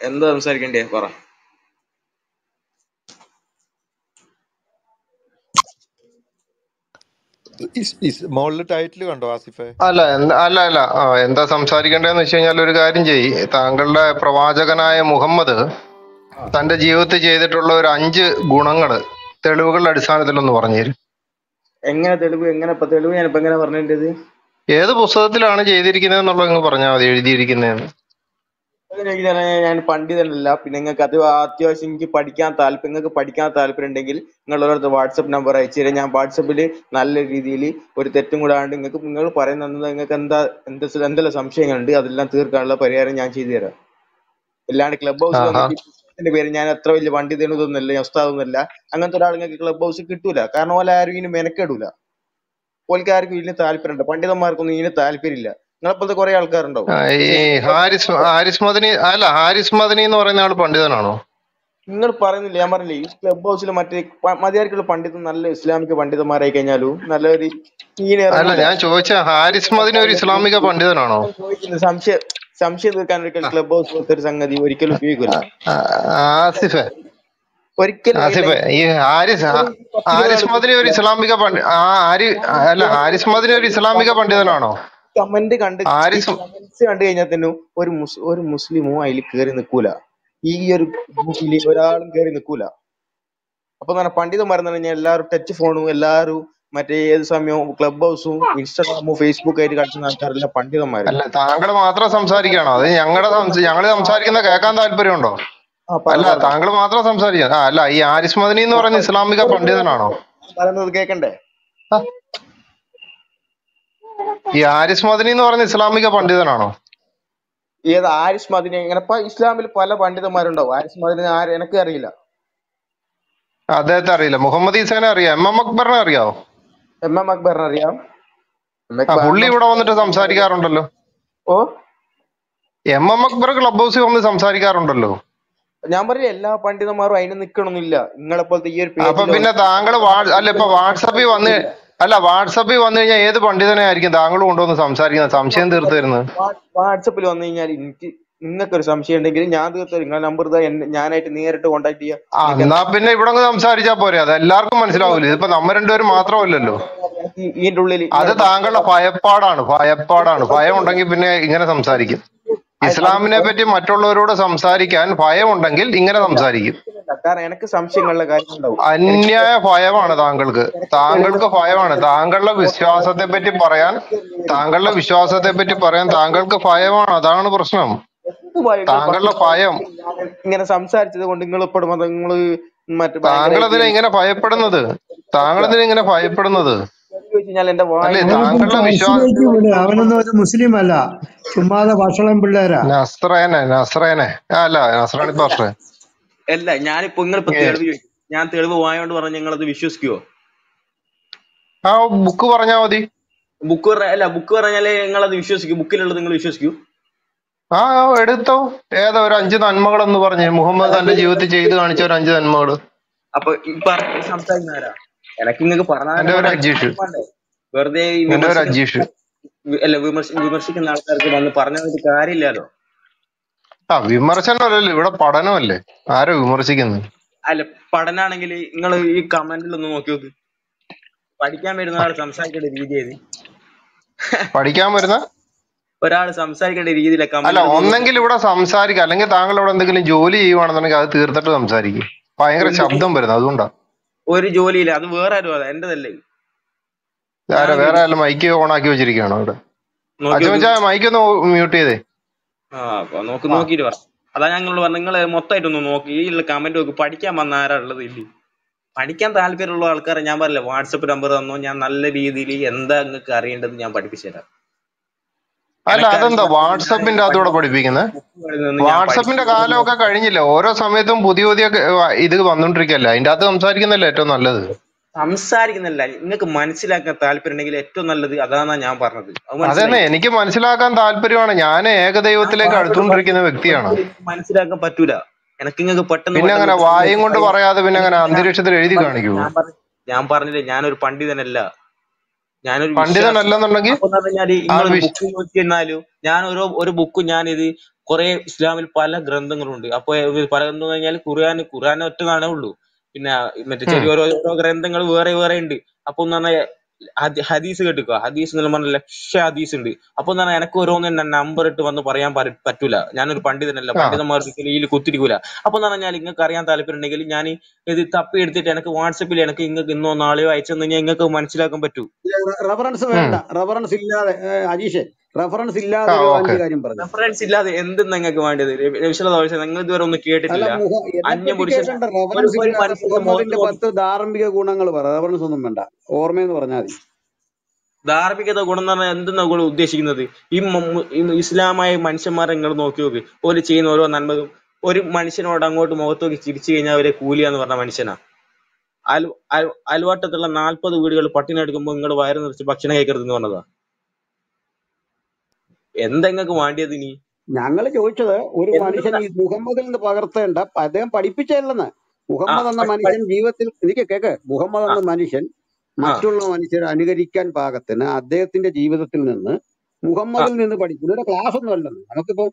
എന്താ സംസാരിക്കണ്ടേ? പറ. മോളിൽ ടൈറ്റിൽ കണ്ടോ ആസിഫെ? അല്ല അല്ല അല്ല. എന്താ സംസാരിക്കേണ്ടതെന്ന് വെച്ച് കഴിഞ്ഞാൽ ഒരു കാര്യം ചെയ് താങ്കളുടെ പ്രവാചകനായ മുഹമ്മദ് തന്റെ ജീവിതത്തിൽ ചെയ്തിട്ടുള്ള ഒരു അഞ്ച് ഗുണങ്ങൾ തെളിവുകളുടെ അടിസ്ഥാനത്തിൽ ഒന്ന് പറഞ്ഞു തരും. എങ്ങനെ തെളിവ്? എങ്ങനെ തെളിവ് തെളിവ്? ഇപ്പൊ എങ്ങനെ പറഞ്ഞിട്ടത് ഏത് പുസ്തകത്തിലാണ് ചെയ്തിരിക്കുന്നത് എന്നുള്ളത് പറഞ്ഞാൽ മതി എഴുതിയിരിക്കുന്നതെന്ന്. ഞാൻ പണ്ഡിതനല്ല പിന്നെ നിങ്ങൾക്ക് അത് അത്യാവശ്യം എനിക്ക് പഠിക്കാൻ താല്പര്യം നിങ്ങൾക്ക് പഠിക്കാൻ താല്പര്യം ഉണ്ടെങ്കിൽ നിങ്ങൾ ഓരോരുത്തർ വാട്സപ്പ് നമ്പർ അയച്ചു തരാം. ഞാൻ വാട്സപ്പിൽ നല്ല രീതിയിൽ ഒരു തെറ്റും കൂടാണ്ട് നിങ്ങൾക്ക് നിങ്ങൾ പറയുന്നത് നിങ്ങൾക്ക് എന്താ എന്താ എന്തെല്ലാം സംശയങ്ങളുണ്ട് അതെല്ലാം തീർക്കാനുള്ള പരിഹാരം ഞാൻ ചെയ്തു തരാം. അല്ലാണ്ട് ക്ലബ് ഹൗസ് ആഹാ. പേര് ഞാൻ എത്ര വലിയ പണ്ഡിതനൊന്നുമല്ല ഞാൻ ഉസ്താദൊന്നുമല്ല അങ്ങനത്തെ ഒരാൾ നിങ്ങൾക്ക് ക്ലബ് ഹൗസ് കിട്ടൂല. കാരണം ഓല ആരും ഇതിന് മെനക്കെടൂല. ഓൽക്കാർക്കും ഇതിന് താല്പര്യമുണ്ട്. പണ്ഡിതന്മാർക്കൊന്നും ഇതിന് താല്പര്യമില്ല. നിങ്ങളെപ്പോലത്തെ കുറെ ആൾക്കാരുണ്ടാവും. ഈ ഹാരിസ് ഹാരിസ് മദനി അല്ല ഹാരിസ് മദനി എന്ന് പറയുന്ന ആൾ പണ്ഡിതനാണോ? നിങ്ങൾ പറയുന്നില്ല ഞാൻ പറഞ്ഞില്ലേ ഈ ക്ലബ് ഹൗസിൽ മറ്റേ മതിയാർക്കുള്ള പണ്ഡിതൻ നല്ല ഇസ്ലാമിക പണ്ഡിതന്മാരായി കഴിഞ്ഞാലും നല്ലൊരു അല്ല ഞാൻ ചോദിച്ച ഹാരിസ് മദനി ഒരു ഇസ്ലാമിക പണ്ഡിതനാണോ? സംശയ സംശയം തീർക്കാൻ ഒരിക്കലും ക്ലബ് ഹൗസ് പോലത്തെ ഒരു സംഗതി ഒരിക്കലും ഉപയോഗിക്കില്ല ആസിഫെ. ഒരിക്കലും ഈ ഹാരിസ് ഹാരിസ് മദനി ഒരു ഇസ്ലാമിക പണ്ഡിത അല്ല ഹാരിസ് മദനി ഒരു ഇസ്ലാമിക പണ്ഡിതനാണോ? കമന്റ് കണ്ട് കമന്റ്സ് കണ്ടു കഴിഞ്ഞാൽ തന്നെ ഒരു മുസ് ഒരു മുസ്ലിമോ അതിൽ കയറി നിൽക്കൂല ഈ ഒരു ഗ്രൂപ്പിൽ ഒരാളും കയറി നിൽക്കൂല അപ്പൊ പറഞ്ഞ പണ്ഡിതന്മാർ എന്ന് പറഞ്ഞാൽ എല്ലാവരും ടച്ച് ഫോണും എല്ലാവരും മറ്റേ ഏത് സമയവും ക്ലബ് ഹൗസും ഇൻസ്റ്റാഗ്രാമും ഫേസ്ബുക്ക് ആയിട്ട് കളിക്കുന്ന ആൾക്കാരല്ല പണ്ഡിതന്മാര്. അല്ല താങ്കൾ മാത്രം സംസാരിക്കണോ? അത് ഞങ്ങളുടെ ഞങ്ങൾ സംസാരിക്കുന്ന കേൾക്കാൻ താല്പര്യമുണ്ടോ? അല്ല താങ്കൾ മാത്രം സംസാരിക്കുക അല്ല ഈ ആരിസ് മദനി എന്ന് പറഞ്ഞ ഇസ്ലാമിക പണ്ഡിതനാണോ? പറയുന്നത് കേക്കണ്ടേ? ഈ ആരിസ് മദനി എന്ന് പറഞ്ഞ ഇസ്ലാമിക പണ്ഡിതനാണോ? ഏത് ആരിസ് മദനി? ഇങ്ങനെ ഇസ്ലാമിൽ പല പണ്ഡിതന്മാരുണ്ടാവും. ആരിസ് മദനി ആര്? എനിക്ക് അറിയില്ല. അദ്ദേഹത്തെ അറിയില്ല. മുഹമ്മദ് ഈസാനെ അറിയാം. എം എം അക്ബറിനെ അറിയാവോ? എം എം അക്ബറിനെ അറിയാം. പുള്ളി ഇവിടെ വന്നിട്ട് സംസാരിക്കാറുണ്ടല്ലോ. ഓ? എം എം അക്ബർ ക്ലബ് ഹൗസിൽ വന്ന് സംസാരിക്കാറുണ്ടല്ലോ. ഞാൻ പറയില്ല എല്ലാ പണ്ഡിതന്മാരും അതിന് നിക്കണമെന്നില്ല നിങ്ങളെ പോലത്തെ ഈ ഒരു അപ്പൊ പിന്നെ താങ്കൾ അല്ല ഇപ്പൊ വാട്സാപ്പിൽ വന്ന് അല്ല വാട്സപ്പിൽ വന്നു കഴിഞ്ഞാൽ ഏത് പണ്ഡിതനെ ആയിരിക്കും താങ്കൾ കൊണ്ടുവന്ന് സംസാരിക്കുന്നത്? സംശയം തീർത്തു തരുന്നത്? വാട്സപ്പിൽ വന്നു കഴിഞ്ഞാൽ എനിക്ക് നിങ്ങൾക്ക് ഒരു സംശയം ഉണ്ടെങ്കിൽ ഞാൻ തീർത്തും നിങ്ങളെ നമ്പർ ഞാനായിട്ട് നേരിട്ട് കോൺടാക്ട് ചെയ്യാം. എന്നാ പിന്നെ ഇവിടെ സംസാരിച്ചാൽ സംസാരിച്ചാ പോരെ. അത് എല്ലാവർക്കും മനസ്സിലാവൂല. ഇതിപ്പോ നമ്മ രണ്ടുപേരും മാത്രമല്ലല്ലോ. ഇതിന്റെ ഉള്ളിൽ അത് താങ്കളുടെ ഭയപ്പാടാണ് ഭയപ്പാടാണ്. ഭയം ഉണ്ടെങ്കിൽ പിന്നെ ഇങ്ങനെ സംസാരിക്കും. ഇസ്ലാമിനെ പറ്റി മറ്റുള്ളവരോട് സംസാരിക്കാൻ ഭയമുണ്ടെങ്കിൽ ഇങ്ങനെ സംസാരിക്കും. കാരണം എനിക്ക് സംശയങ്ങളുള്ള കാര്യങ്ങളുണ്ടാവും. അന്യായ ഭയമാണ് താങ്കൾക്ക്. താങ്കൾക്ക് ഭയമാണ്. താങ്കളുടെ വിശ്വാസത്തെ പറ്റി പറയാൻ താങ്കളുടെ വിശ്വാസത്തെ പറ്റി പറയാൻ താങ്കൾക്ക് ഭയമാണ്. അതാണ് പ്രശ്നം. താങ്കളുടെ ഭയം. ഇങ്ങനെ സംസാരിച്ചത് കൊണ്ട് നിങ്ങൾ ഇപ്പോഴും നിങ്ങൾ മറ്റു താങ്കൾ അതിനെ ഇങ്ങനെ ഭയപ്പെടുന്നത്? താങ്കൾ അതിനെ ഇങ്ങനെ ഭയപ്പെടുന്നത്? അവനൊന്നും ഒരു മുസ്ലിം അല്ല. ചുമ്മാതെ ഭക്ഷണം പിള്ളേരാ. നസ്രേനെ നസ്രേനെ. ആ, അല്ല നസ്രാണി പാസ്റ്ററെ. അല്ല ഞാനിപ്പോ നിങ്ങളിപ്പോ. തെളിവ് ചോദിക്കും ഞാൻ തെളിവ് വായോണ്ട് പറഞ്ഞ നിങ്ങൾ അത് വിശ്വസിക്കുവോ ആ ബുക്ക് പറഞ്ഞാ മതി. ബുക്ക് അല്ല ബുക്ക് പറഞ്ഞാലേ നിങ്ങൾ അത് വിശ്വസിക്കും. ബുക്കിലുള്ളത് നിങ്ങൾ വിശ്വസിക്കൂ. ആ എടുത്തോ. ഏതാ ഒരു അഞ്ച് നന്മകൾ എന്ന് പറഞ്ഞു. മുഹമ്മദ് തന്റെ ജീവിതത്തിൽ ചെയ്തു കാണിച്ച ഒരു അഞ്ച് നന്മകൾ അപ്പൊ ഈ പറഞ്ഞ സംസാരിക്കുന്ന ആരാ? എനിക്ക് നിങ്ങൾക്ക് പറഞ്ഞാൽ വെറുതെ അല്ല വിമർശിക്കുന്ന ആൾക്കാർക്ക് വന്ന് പറഞ്ഞ ഒരു കാര്യമില്ലല്ലോ. ആ വിമർശനമല്ലല്ലോ ഇവിടെ പഠനമല്ലേ? ആരോ വിമർശിക്കുന്നത്? അല്ല പഠനാണെങ്കിൽ നിങ്ങൾ ഈ കമന്റിൽ ഒന്ന് നോക്കി നോക്ക്. പഠിക്കാൻ വരുന്ന ആൾ സംസാരിക്കേണ്ട രീതി ഏത്? പഠിക്കാൻ വരുന്ന? ഒരാൾ സംസാരിക്കേണ്ട രീതിയിലെ അല്ല ഒന്നെങ്കിൽ ഇവിടെ സംസാരിക്കുക അല്ലെങ്കിൽ താങ്കൾ ഇവിടെ എന്തെങ്കിലും ജോലി ചെയ്യുവാണെന്നുണ്ടെങ്കിൽ അത് തീർത്തിട്ട് സംസാരിക്കും. ഭയങ്കര ശബ്ദം വരുന്നത് അതുകൊണ്ടാ. ഒരു ജോലിയില്ല അത് വേറെ ആരും അതാ എന്റേതല്ലേ. വേറെ ആരും മൈക്ക് ഓൺ ആക്കി വെച്ചിരിക്കുകയാണോ ഇവിടെ? അച്ഛൻ. മൈക്ക് ഒന്ന് മ്യൂട്ട് ചെയ്തേ. ആ അപ്പൊ നോക്ക് നോക്കിട്ട് പറ അതാ ഞങ്ങളോട് പറഞ്ഞു നിങ്ങൾ മൊത്തമായിട്ടൊന്ന് നോക്കി. ഈ കമന്റ് നോക്ക്. പഠിക്കാൻ വന്ന ആരാ ഉള്ളത് ഇല്ല? പഠിക്കാൻ താല്പര്യമുള്ള ആൾക്കാരെ ഞാൻ പറയില്ല വാട്സപ്പ് നമ്പർ തന്നോ ഞാൻ നല്ല രീതിയിൽ എന്താ നിങ്ങൾക്ക് അറിയേണ്ടത് ഞാൻ പഠിപ്പിച്ചു തരാം. അല്ല അതെന്താ വാട്സപ്പിന്റെ അതോടെ പഠിപ്പിക്കുന്നത് വാട്സപ്പിന്റെ കാലമൊക്കെ കഴിഞ്ഞില്ല? ഓരോ സമയത്തും പുതിയ പുതിയ ഇത് വന്നോണ്ടിരിക്കല്ലേ? അതിന്റെ അകത്ത് സംസാരിക്കുന്നല്ലേ ഏറ്റവും നല്ലത്? സംസാരിക്കുന്നില്ല. നിങ്ങൾക്ക് മനസ്സിലാക്കാൻ താല്പര്യം ഉണ്ടെങ്കിൽ ഏറ്റവും നല്ലത് അതാണ് ഞാൻ പറഞ്ഞത്. അത് അതന്നെ എനിക്ക് മനസ്സിലാക്കാൻ താല്പര്യമാണ്. ഞാൻ ഏകദൈവത്തിലേക്ക് അടുത്തുകൊണ്ടിരിക്കുന്ന വ്യക്തിയാണ്. മനസ്സിലാക്കാൻ പറ്റൂല. എനിക്ക് നിങ്ങൾക്ക് പെട്ടെന്ന് പിന്നെ അങ്ങനെ വായും കൊണ്ട് പറയാതെ പിന്നെ അങ്ങനെ അന്തരീക്ഷത്തിൽ എഴുതി കാണിക്കൂ. ഞാൻ പറഞ്ഞ- ഞാൻ പറഞ്ഞില്ലേ ഞാനൊരു പണ്ഡിതനല്ല. ഞാനൊരു പണ്ഡിതനല്ലെന്നുണ്ടെങ്കിൽ നോക്കിയെന്നാലും ഞാൻ ഓരോ ഒരു ബുക്ക് ഞാനിത് കുറെ ഇസ്ലാമിൽ പല ഗ്രന്ഥങ്ങളുണ്ട്. അപ്പൊ ഇത് പല ഗ്രന്ഥം കഴിഞ്ഞാൽ ഖുർആൻ ഖുർആൻ ഒറ്റ കാണേ ഉള്ളൂ. പിന്നെ മറ്റേ ചെറിയ ഓരോ ഓരോ ഗ്രന്ഥങ്ങൾ വേറെ വേറെ ഉണ്ട്. അപ്പൊ എന്ന് പറഞ്ഞാൽ ഹദീസ് കേട്ടിക്കുക ഹദീസ് എന്ന് പറഞ്ഞ ലക്ഷ ഹദീസ് ഉണ്ട്. അപ്പൊ എന്ന് പറഞ്ഞാൽ എനിക്ക് ഓരോന്ന് നമ്പർ ഇട്ട് വന്ന് പറയാൻ പറ്റ- പറ്റൂല. ഞാനൊരു പണ്ഡിതനല്ല. പണ്ഡിതന്മാർ ഇതിൽ കുത്തിരിക്കൂല. അപ്പൊ എന്ന് പറഞ്ഞാൽ നിങ്ങൾക്ക് അറിയാൻ താല്പര്യം ഉണ്ടെങ്കിൽ ഞാൻ ഇത് തപ്പി എടുത്തിട്ട് എനിക്ക് വാട്സപ്പിൽ എനിക്ക് നിങ്ങൾക്ക് ഇന്നോ നാളെയോ അയച്ചു കഴിഞ്ഞാൽ നിങ്ങൾക്ക് മനസ്സിലാക്കാൻ പറ്റൂ. റഫറൻസ് വേണ്ട. റഫറൻസ് ഇല്ലാതെ അജീഷെ റെഫറൻസ് ഇല്ലാതെ അഞ്ച് കാര്യം പറഞ്ഞു? റെഫറൻസ് ഇല്ലാതെ എന്ത് നിങ്ങൾക്ക് വേണ്ടത്? വിശദ നിങ്ങൾ ഇതുവരെ ഒന്നും കേട്ടിട്ടില്ല. അന്യപുരുഷന്റെ പത്ത് ധാർമ്മിക ഗുണങ്ങൾ പറ. റെഫറൻസ് ഒന്നും വേണ്ട. ഓർമ്മയെന്ന് പറഞ്ഞാൽ മതി. ധാർമ്മികത ഗുണം എന്ന് പറഞ്ഞാൽ എന്തെന്നാ കൂടെ ഉദ്ദേശിക്കുന്നത്? ഈ ഇസ്ലാമായ മനുഷ്യന്മാരെ നിങ്ങൾ നോക്കി നോക്ക്. ഓര് ചെയ്യുന്ന ഓരോ നന്മതും ഒരു മനുഷ്യനോട് അങ്ങോട്ട് മുഖത്ത് നോക്കി ചിരിച്ചു കഴിഞ്ഞാൽ അവരെ കൂലിയാന്ന് പറഞ്ഞ മനുഷ്യനാ. അയൽ അൽ അയൽവട്ടത്തുള്ള നാൽപ്പത് വീടുകൾ പട്ടിണി എടുക്കുമ്പോൾ നിങ്ങൾ വയറ് നിറച്ച് ഭക്ഷണം കഴിക്കരുത് എന്ന് പറഞ്ഞതാ. എന്താ നിങ്ങൾക്ക് വേണ്ടിയത് ഇനി? ഞങ്ങൾ ചോദിച്ചത് ഒരു മനുഷ്യൻ ഈ മുഹമ്മദിൽ നിന്ന് പകർത്തേണ്ട അദ്ദേഹം പഠിപ്പിച്ചല്ലെന്ന് മുഹമ്മദ് എന്ന മനുഷ്യൻ ജീവിതത്തിൽ എനിക്ക് കേക്ക് മുഹമ്മദ് എന്ന മനുഷ്യൻ മറ്റുള്ള മനുഷ്യരെ അനുകരിക്കാൻ പാകത്തിന് അദ്ദേഹത്തിന്റെ ജീവിതത്തിൽ നിന്ന് മുഹമ്മദിൽ നിന്ന് പഠിക്കുന്നു. ഒരു ക്ലാസ് ഒന്നും അല്ലെന്ന് നമുക്കിപ്പോ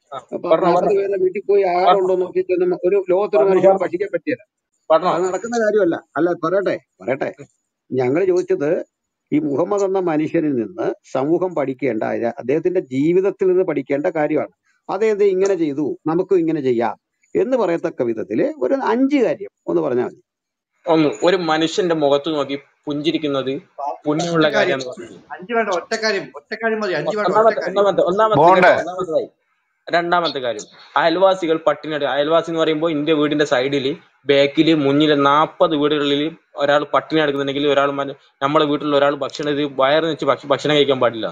പേരുടെ വീട്ടിൽ പോയി ആകാറുണ്ടോ നോക്കി ഒരു ലോകത്തൊരു മനുഷ്യൻ മനുഷ്യനെ ഭക്ഷിക്കാൻ പറ്റിയല്ല. അത് നടക്കുന്ന കാര്യമല്ല. അല്ല പറയട്ടെ പറയട്ടെ. ഞങ്ങൾ ചോദിച്ചത് ഈ മുഹമ്മദ് എന്ന മനുഷ്യനിൽ നിന്ന് സമൂഹം പഠിക്കേണ്ട അദ്ദേഹത്തിന്റെ ജീവിതത്തിൽ നിന്ന് പഠിക്കേണ്ട കാര്യമാണ്. അദ്ദേഹം ഇങ്ങനെ ചെയ്തു നമുക്കും ഇങ്ങനെ ചെയ്യാം എന്ന് പറയത്തക്ക വിധത്തിൽ ഒരു അഞ്ച് കാര്യം ഒന്ന് പറഞ്ഞാൽ മതി. ഒന്ന് ഒരു മനുഷ്യന്റെ മുഖത്ത് നോക്കി പുഞ്ചിരിക്കുന്നത് പുണ്യമുള്ള കാര്യം. മതി അഞ്ച് വേണ്ട ഒറ്റ ഒന്നാമത്തെ കാര്യം. ഒന്നാമത്തെ രണ്ടാമത്തെ കാര്യം. അയൽവാസികൾ പട്ടിണി അയൽവാസി എന്ന് പറയുമ്പോൾ എന്റെ വീടിന്റെ സൈഡിൽ ബാക്കിൽ മുന്നിൽ നാൽപ്പത് വീടുകളിൽ ഒരാൾ പട്ടിണി എടുക്കുന്നുണ്ടെങ്കിൽ ഒരാൾ നമ്മളെ വീട്ടിൽ ഒരാൾ ഭക്ഷണം ഇത് വയറ് വെച്ച് ഭക്ഷണം കഴിക്കാൻ പാടില്ല.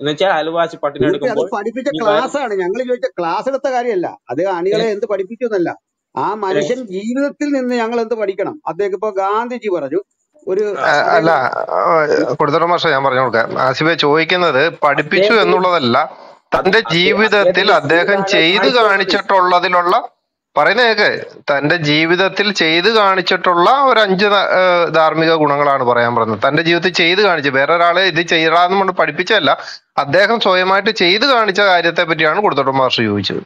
എന്ന് വെച്ചാൽ അയൽവാസി പട്ടിണി എടുക്കുമ്പോൾ പഠിപ്പിച്ച ക്ലാസ് ആണ്. ഞങ്ങൾ ചോദിച്ച ക്ലാസ് എടുത്ത കാര്യമല്ല. അത് അണികളെ എന്ത് പഠിപ്പിച്ചു എന്നല്ല ആ മനുഷ്യൻ ജീവിതത്തിൽ നിന്ന് ഞങ്ങൾ എന്ത് പഠിക്കണം? അദ്ദേഹം ഇപ്പൊ ഗാന്ധിജി പറഞ്ഞു ഒരു അല്ല കൊടുത്തോളം മാഷ ഞാൻ പറഞ്ഞു കൊടുക്കാം ആസിഫെ ചോദിക്കുന്നത് പഠിപ്പിച്ചു എന്നുള്ളതല്ല തന്റെ ജീവിതത്തിൽ അദ്ദേഹം ചെയ്തു കാണിച്ചിട്ടുള്ളതിലുള്ള പറയുന്നേക്ക് തന്റെ ജീവിതത്തിൽ ചെയ്തു കാണിച്ചിട്ടുള്ള ഒരു അഞ്ച് ധാർമ്മിക ഗുണങ്ങളാണ് പറയാൻ പറഞ്ഞത് തന്റെ ജീവിതത്തിൽ ചെയ്തു കാണിച്ചു വേറെ ഒരാളെ ഇത് ചെയ്യണമെന്ന് കൊണ്ട് പഠിപ്പിച്ചല്ല അദ്ദേഹം സ്വയമായിട്ട് ചെയ്തു കാണിച്ച കാര്യത്തെ പറ്റിയാണ് കൊടുത്തോട്ട് മഹർഷി ചോദിച്ചത്.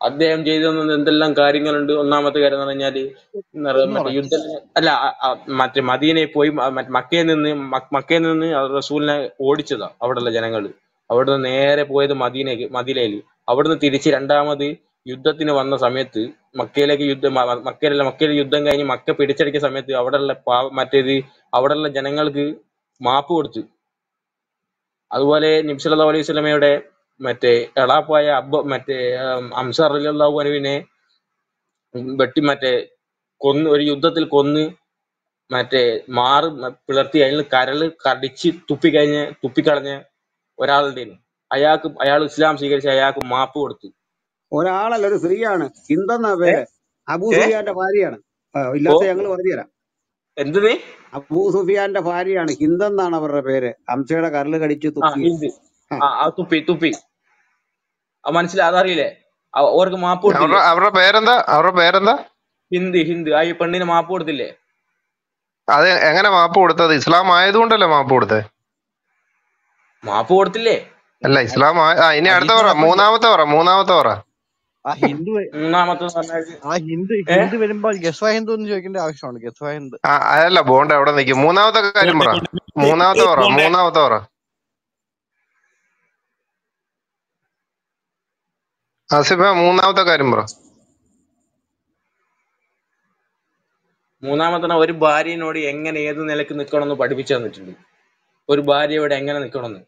അദ്ദേഹം ചെയ്തു തന്നത് എന്തെല്ലാം കാര്യങ്ങളുണ്ട്? ഒന്നാമത്തെ കാര്യം എന്ന് പറഞ്ഞാൽ യുദ്ധം മറ്റേ യുദ്ധ അല്ല മറ്റേ മദീനയിൽ പോയി മക്കയിൽ നിന്ന് മക്കയിൽ നിന്ന് റസൂലിനെ ഓടിച്ചതാ അവിടെയുള്ള ജനങ്ങൾ. അവിടുന്ന് നേരെ പോയത് മദീനയ്ക്ക് മദീനയിൽ അവിടുന്ന് തിരിച്ച് രണ്ടാമത് യുദ്ധത്തിന് വന്ന സമയത്ത് മക്കയിലേക്ക് യുദ്ധം മക്കയിലല്ല മക്കയിൽ യുദ്ധം കഴിഞ്ഞ് മക്ക പിടിച്ചടിക്കുന്ന സമയത്ത് അവിടെയുള്ള പാവ മറ്റേത് അവിടെയുള്ള ജനങ്ങൾക്ക് മാപ്പ് കൊടുത്തു. അതുപോലെ നബ്സല്ലാ അലൈഹി സ്വലമയുടെ മറ്റേ എളാപ്പായ അബ്ബ മറ്റേ അംസർ അലിയല്ലാഹു അനുവിനെ വെട്ടി മറ്റേ കൊന്ന് ഒരു യുദ്ധത്തിൽ കൊന്ന് മറ്റേ മാറ് പിളർത്തി അതിൽ കരൾ കടിച്ച് തുപ്പിക്കഴിഞ്ഞ് തുപ്പിക്കളഞ്ഞ ഒരാളുടെ അയാൾക്ക് അയാൾ ഇസ്ലാം സ്വീകരിച്ച് അയാൾക്ക് മാപ്പ് കൊടുത്തു. ഒരാളല്ല ഒരു സ്ത്രീയാണ്. ഹിന്ദെന്നാ പേര്? അബൂ സുഫിയാന്റെ ഭാര്യയാണ്. ആ, ഇല്ലാത്ത ഞങ്ങൾ പറഞ്ഞുതരാം അബൂ സുഫിയാന്റെ ഭാര്യയാണ്. ഹിന്ദെന്നാണ് അവരുടെ പേര്. അംസയുടെ കരൽ കടിച്ചു ആ തുപ്പി. ഹിന്ദ്. ആ, ആ ആ തുപ്പി തുപ്പി. ആ മനസ്സിലായി? അതറിയില്ലേ? അവർക്ക് മാപ്പ് കൊടുത്തില്ലേ? അവരുടെ അവരുടെ പേരെന്താ? അവരുടെ പേരെന്താ? ഹിന്ദി ഹിന്ദ്. ആ ഈ പെണ്ണിന് മാപ്പ് കൊടുത്തില്ലേ? അത് എങ്ങനെ മാപ്പ് കൊടുത്തത്? ഇസ്ലാം ആയതുകൊണ്ടല്ലേ മാപ്പ് കൊടുത്തത്? മാപ്പ് കൊടുത്തില്ലേ? അല്ല ഇസ്ലാം ആ ഇനി അടുത്ത പറ മൂന്നാമത്തെ പറ മൂന്നാമത്തെ പറ. ആ ഹിന്ദു വ- മൂന്നാമത്തെ ആ ഹിന്ദു ഹിന്ദു വരുമ്പോൾ ഗസ്വ ഹിന്ദു എന്ന് ചോദിക്കേണ്ട ആവശ്യമാണ് ഗസ്വ ഹിന്ദു. ആ അതല്ല ബോണ്ട അവിടെ നിൽക്കും മൂന്നാമത്തെ കാര്യം പറ മൂന്നാമത്തെ പറ മൂന്നാമത്തെ പറ. ആസിഫ മൂന്നാമത്തെ കാര്യം പറ. മൂന്നാമത്തെ ഒരു ഭാര്യനോട് എങ്ങനെ ഏത് നിലയ്ക്ക് നിൽക്കണമെന്ന് പഠിപ്പിച്ചു തന്നിട്ടുണ്ട്. ഒരു ഭാര്യയോട് എങ്ങനെ നിൽക്കണമെന്ന്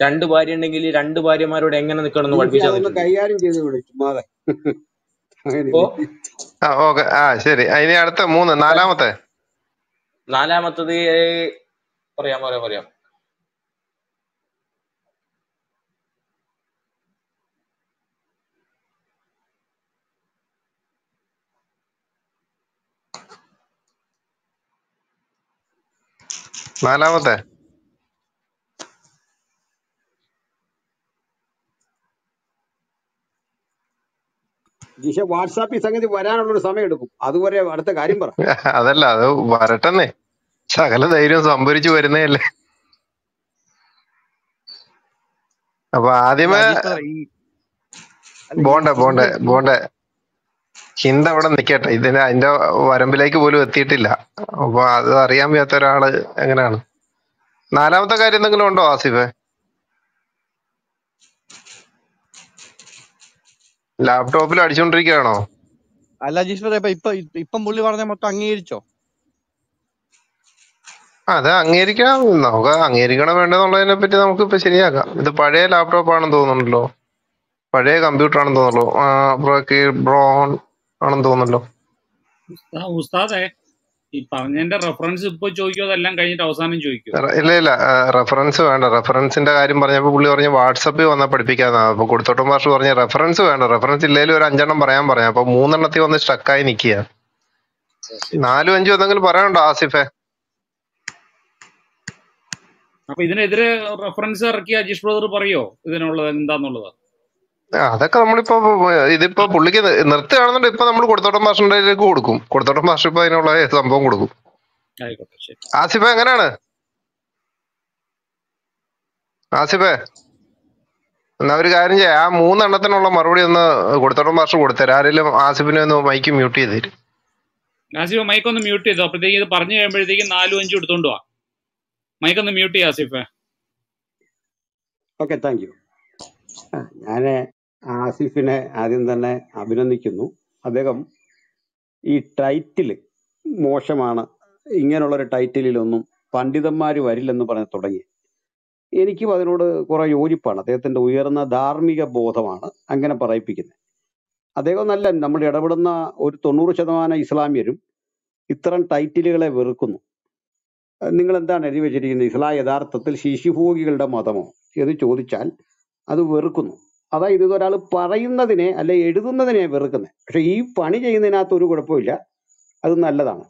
രണ്ട് ഭാര്യ ഉണ്ടെങ്കിൽ രണ്ട് ഭാര്യമാരോട് എങ്ങനെ നിൽക്കണമെന്ന് പഠിപ്പിച്ചു കൈകാര്യം ചെയ്ത് ആ ഓക്കെ. ആ ശരി. ആ, ഇനി അടുത്ത മൂന്ന് നാലാമത്തെ. നാലാമത്തത് പറയാം പറയാം പറയാം. നാലാമത്തെ. ജിഷ വാട്സാപ്പിൽ സംഗതി വരാനുള്ള ഒരു സമയം എടുക്കും അതുവരെ അടുത്ത കാര്യം പറ. അതല്ല അത് വരട്ടെന്നേ. സകല ധൈര്യം സംഭരിച്ചു വരുന്നതല്ലേ. അപ്പൊ ആദ്യമേ ബോണ്ടെ ബോണ്ടെ ബോണ്ടെ ഹിന്ദ അവിടെ നിക്കട്ടെ. ഇതിന് അതിന്റെ വരമ്പിലേക്ക് പോലും എത്തിയിട്ടില്ല. അപ്പൊ അത് അറിയാൻ വയ്യാത്ത ഒരാൾ എങ്ങനെയാണ്? നാലാമത്തെ കാര്യം എന്തെങ്കിലും ഉണ്ടോ ആസിഫെ? ലാപ്ടോപ്പിൽ അടിച്ചോണ്ടിരിക്കുകയാണോ? അല്ല ഇപ്പൊ പുള്ളി പറഞ്ഞ മൊത്തം അംഗീകരിച്ചോ? അത് അംഗീകരിക്കാം. നമുക്ക് അംഗീകരിക്കണം വേണ്ടെന്നുള്ളതിനെ പറ്റി നമുക്ക് ഇപ്പൊ ശരിയാക്കാം. ഇത് പഴയ ലാപ്ടോപ്പ് ആണെന്ന് തോന്നുന്നുണ്ടല്ലോ. പഴയ കമ്പ്യൂട്ടർ ആണെന്ന് തോന്നുന്നുള്ളൂ ബ്രോൺ ആണെന്ന് തോന്നുന്നല്ലോ. ഉസ്താ- ഉസ്താദെ ഈ പറഞ്ഞതിന്റെ റെഫറൻസ് ഇപ്പൊ ചോദിക്കോ അതെല്ലാം കഴിഞ്ഞിട്ട് അവസാനം ചോദിക്കോ ഇല്ല ഇല്ല. റെഫറൻസ് വേണ്ട. റെഫറൻസിന്റെ കാര്യം പറഞ്ഞപ്പോ പുള്ളി പറഞ്ഞു വാട്സപ്പിൽ വന്നാൽ പഠിപ്പിക്കാന്നാ. അപ്പൊ കൊടുത്തോട്ടം മാഷ് പറഞ്ഞ റെഫറൻസ് വേണ്ട. റെഫറൻസ് ഇല്ലേലും ഒരു അഞ്ചെണ്ണം പറയാൻ പറയാം. അപ്പൊ മൂന്നെണ്ണത്തിൽ വന്ന് സ്ട്രക്കായി നിക്കുക നാലും അഞ്ചും എന്തെങ്കിലും പറയാനുണ്ടോ ആസിഫെ? അപ്പൊ ഇതിനെതിരെ റെഫറൻസ് ഇറക്കി അജീഷ് ബ്രദർ പറയോ? ഇതിനുള്ളത് എന്താന്നുള്ളത്? അതൊക്കെ നമ്മളിപ്പോ ഇതിപ്പോ പുള്ളിക്ക് നി- നിർത്തുകയാണെന്നുണ്ടെങ്കിൽ ഇപ്പൊ നമ്മൾ കൊടുത്തോട്ടം കയ്യിലേക്ക് കൊടുക്കും. കൊടുത്തോട്ടം ഭാഷ ഇപ്പൊ അതിനുള്ള സംഭവം കൊടുക്കും. ആസിഫെ എങ്ങനെയാണ്? ആസിഫെ എന്നാ ഒരു കാര്യം ചെയ്യാം. ആ മൂന്നെണ്ണത്തിനുള്ള മറുപടി ഒന്ന് കൊടുത്തോട്ടം ഭാഷ കൊടുത്തരാം. ആരെങ്കിലും ആസിഫിനെ ഒന്ന് മൈക്ക് മ്യൂട്ട് ചെയ്ത് തരും. ആസിഫ് മൈക്ക് ഒന്ന് മ്യൂട്ട് ചെയ്തോ? അപ്പോഴത്തേക്ക് ഇത് പറഞ്ഞു കഴിയുമ്പോഴത്തേക്ക് നാലും അഞ്ചും എടുത്തോണ്ട് പോവാ മൈക്ക് ഒന്ന് മ്യൂട്ട് ചെയ്യാം ആസിഫെ. ഓക്കെ താങ്ക് യു ഞാൻ ആസിഫിനെ ആദ്യം തന്നെ അഭിനന്ദിക്കുന്നു. അദ്ദേഹം ഈ ടൈറ്റിൽ മോശമാണ്. ഇങ്ങനെയുള്ള ഇങ്ങനെയുള്ളൊരു ടൈറ്റിലൊന്നും പണ്ഡിതന്മാർ വരില്ലെന്ന് പറഞ്ഞ് തുടങ്ങി. എനിക്കും അതിനോട് കുറെ യോജിപ്പാണ്. അദ്ദേഹത്തിന്റെ ഉയർന്ന ധാർമ്മിക ബോധമാണ് അങ്ങനെ പറയിപ്പിക്കുന്നത്. അദ്ദേഹം നല്ല നമ്മൾ ഇടപെടുന്ന ഒരു തൊണ്ണൂറ് ശതമാനം ഇസ്ലാമിയരും ഇത്തരം ടൈറ്റിലുകളെ വെറുക്കുന്നു. നിങ്ങൾ എന്താണ് എഴുതി വെച്ചിരിക്കുന്നത്? ഇസ്ലാം യഥാർത്ഥത്തിൽ ശിശുഭോഗികളുടെ മതമോ എന്ന് ചോദിച്ചാൽ അത് വെറുക്കുന്നു. അതായത് ഇതൊരാൾ പറയുന്നതിനെ അല്ല എഴുതുന്നതിനെ വെറുക്കുന്നത് പക്ഷെ ഈ പണി ചെയ്യുന്നതിനകത്ത് ഒരു കുഴപ്പമില്ല. അത് നല്ലതാണ്.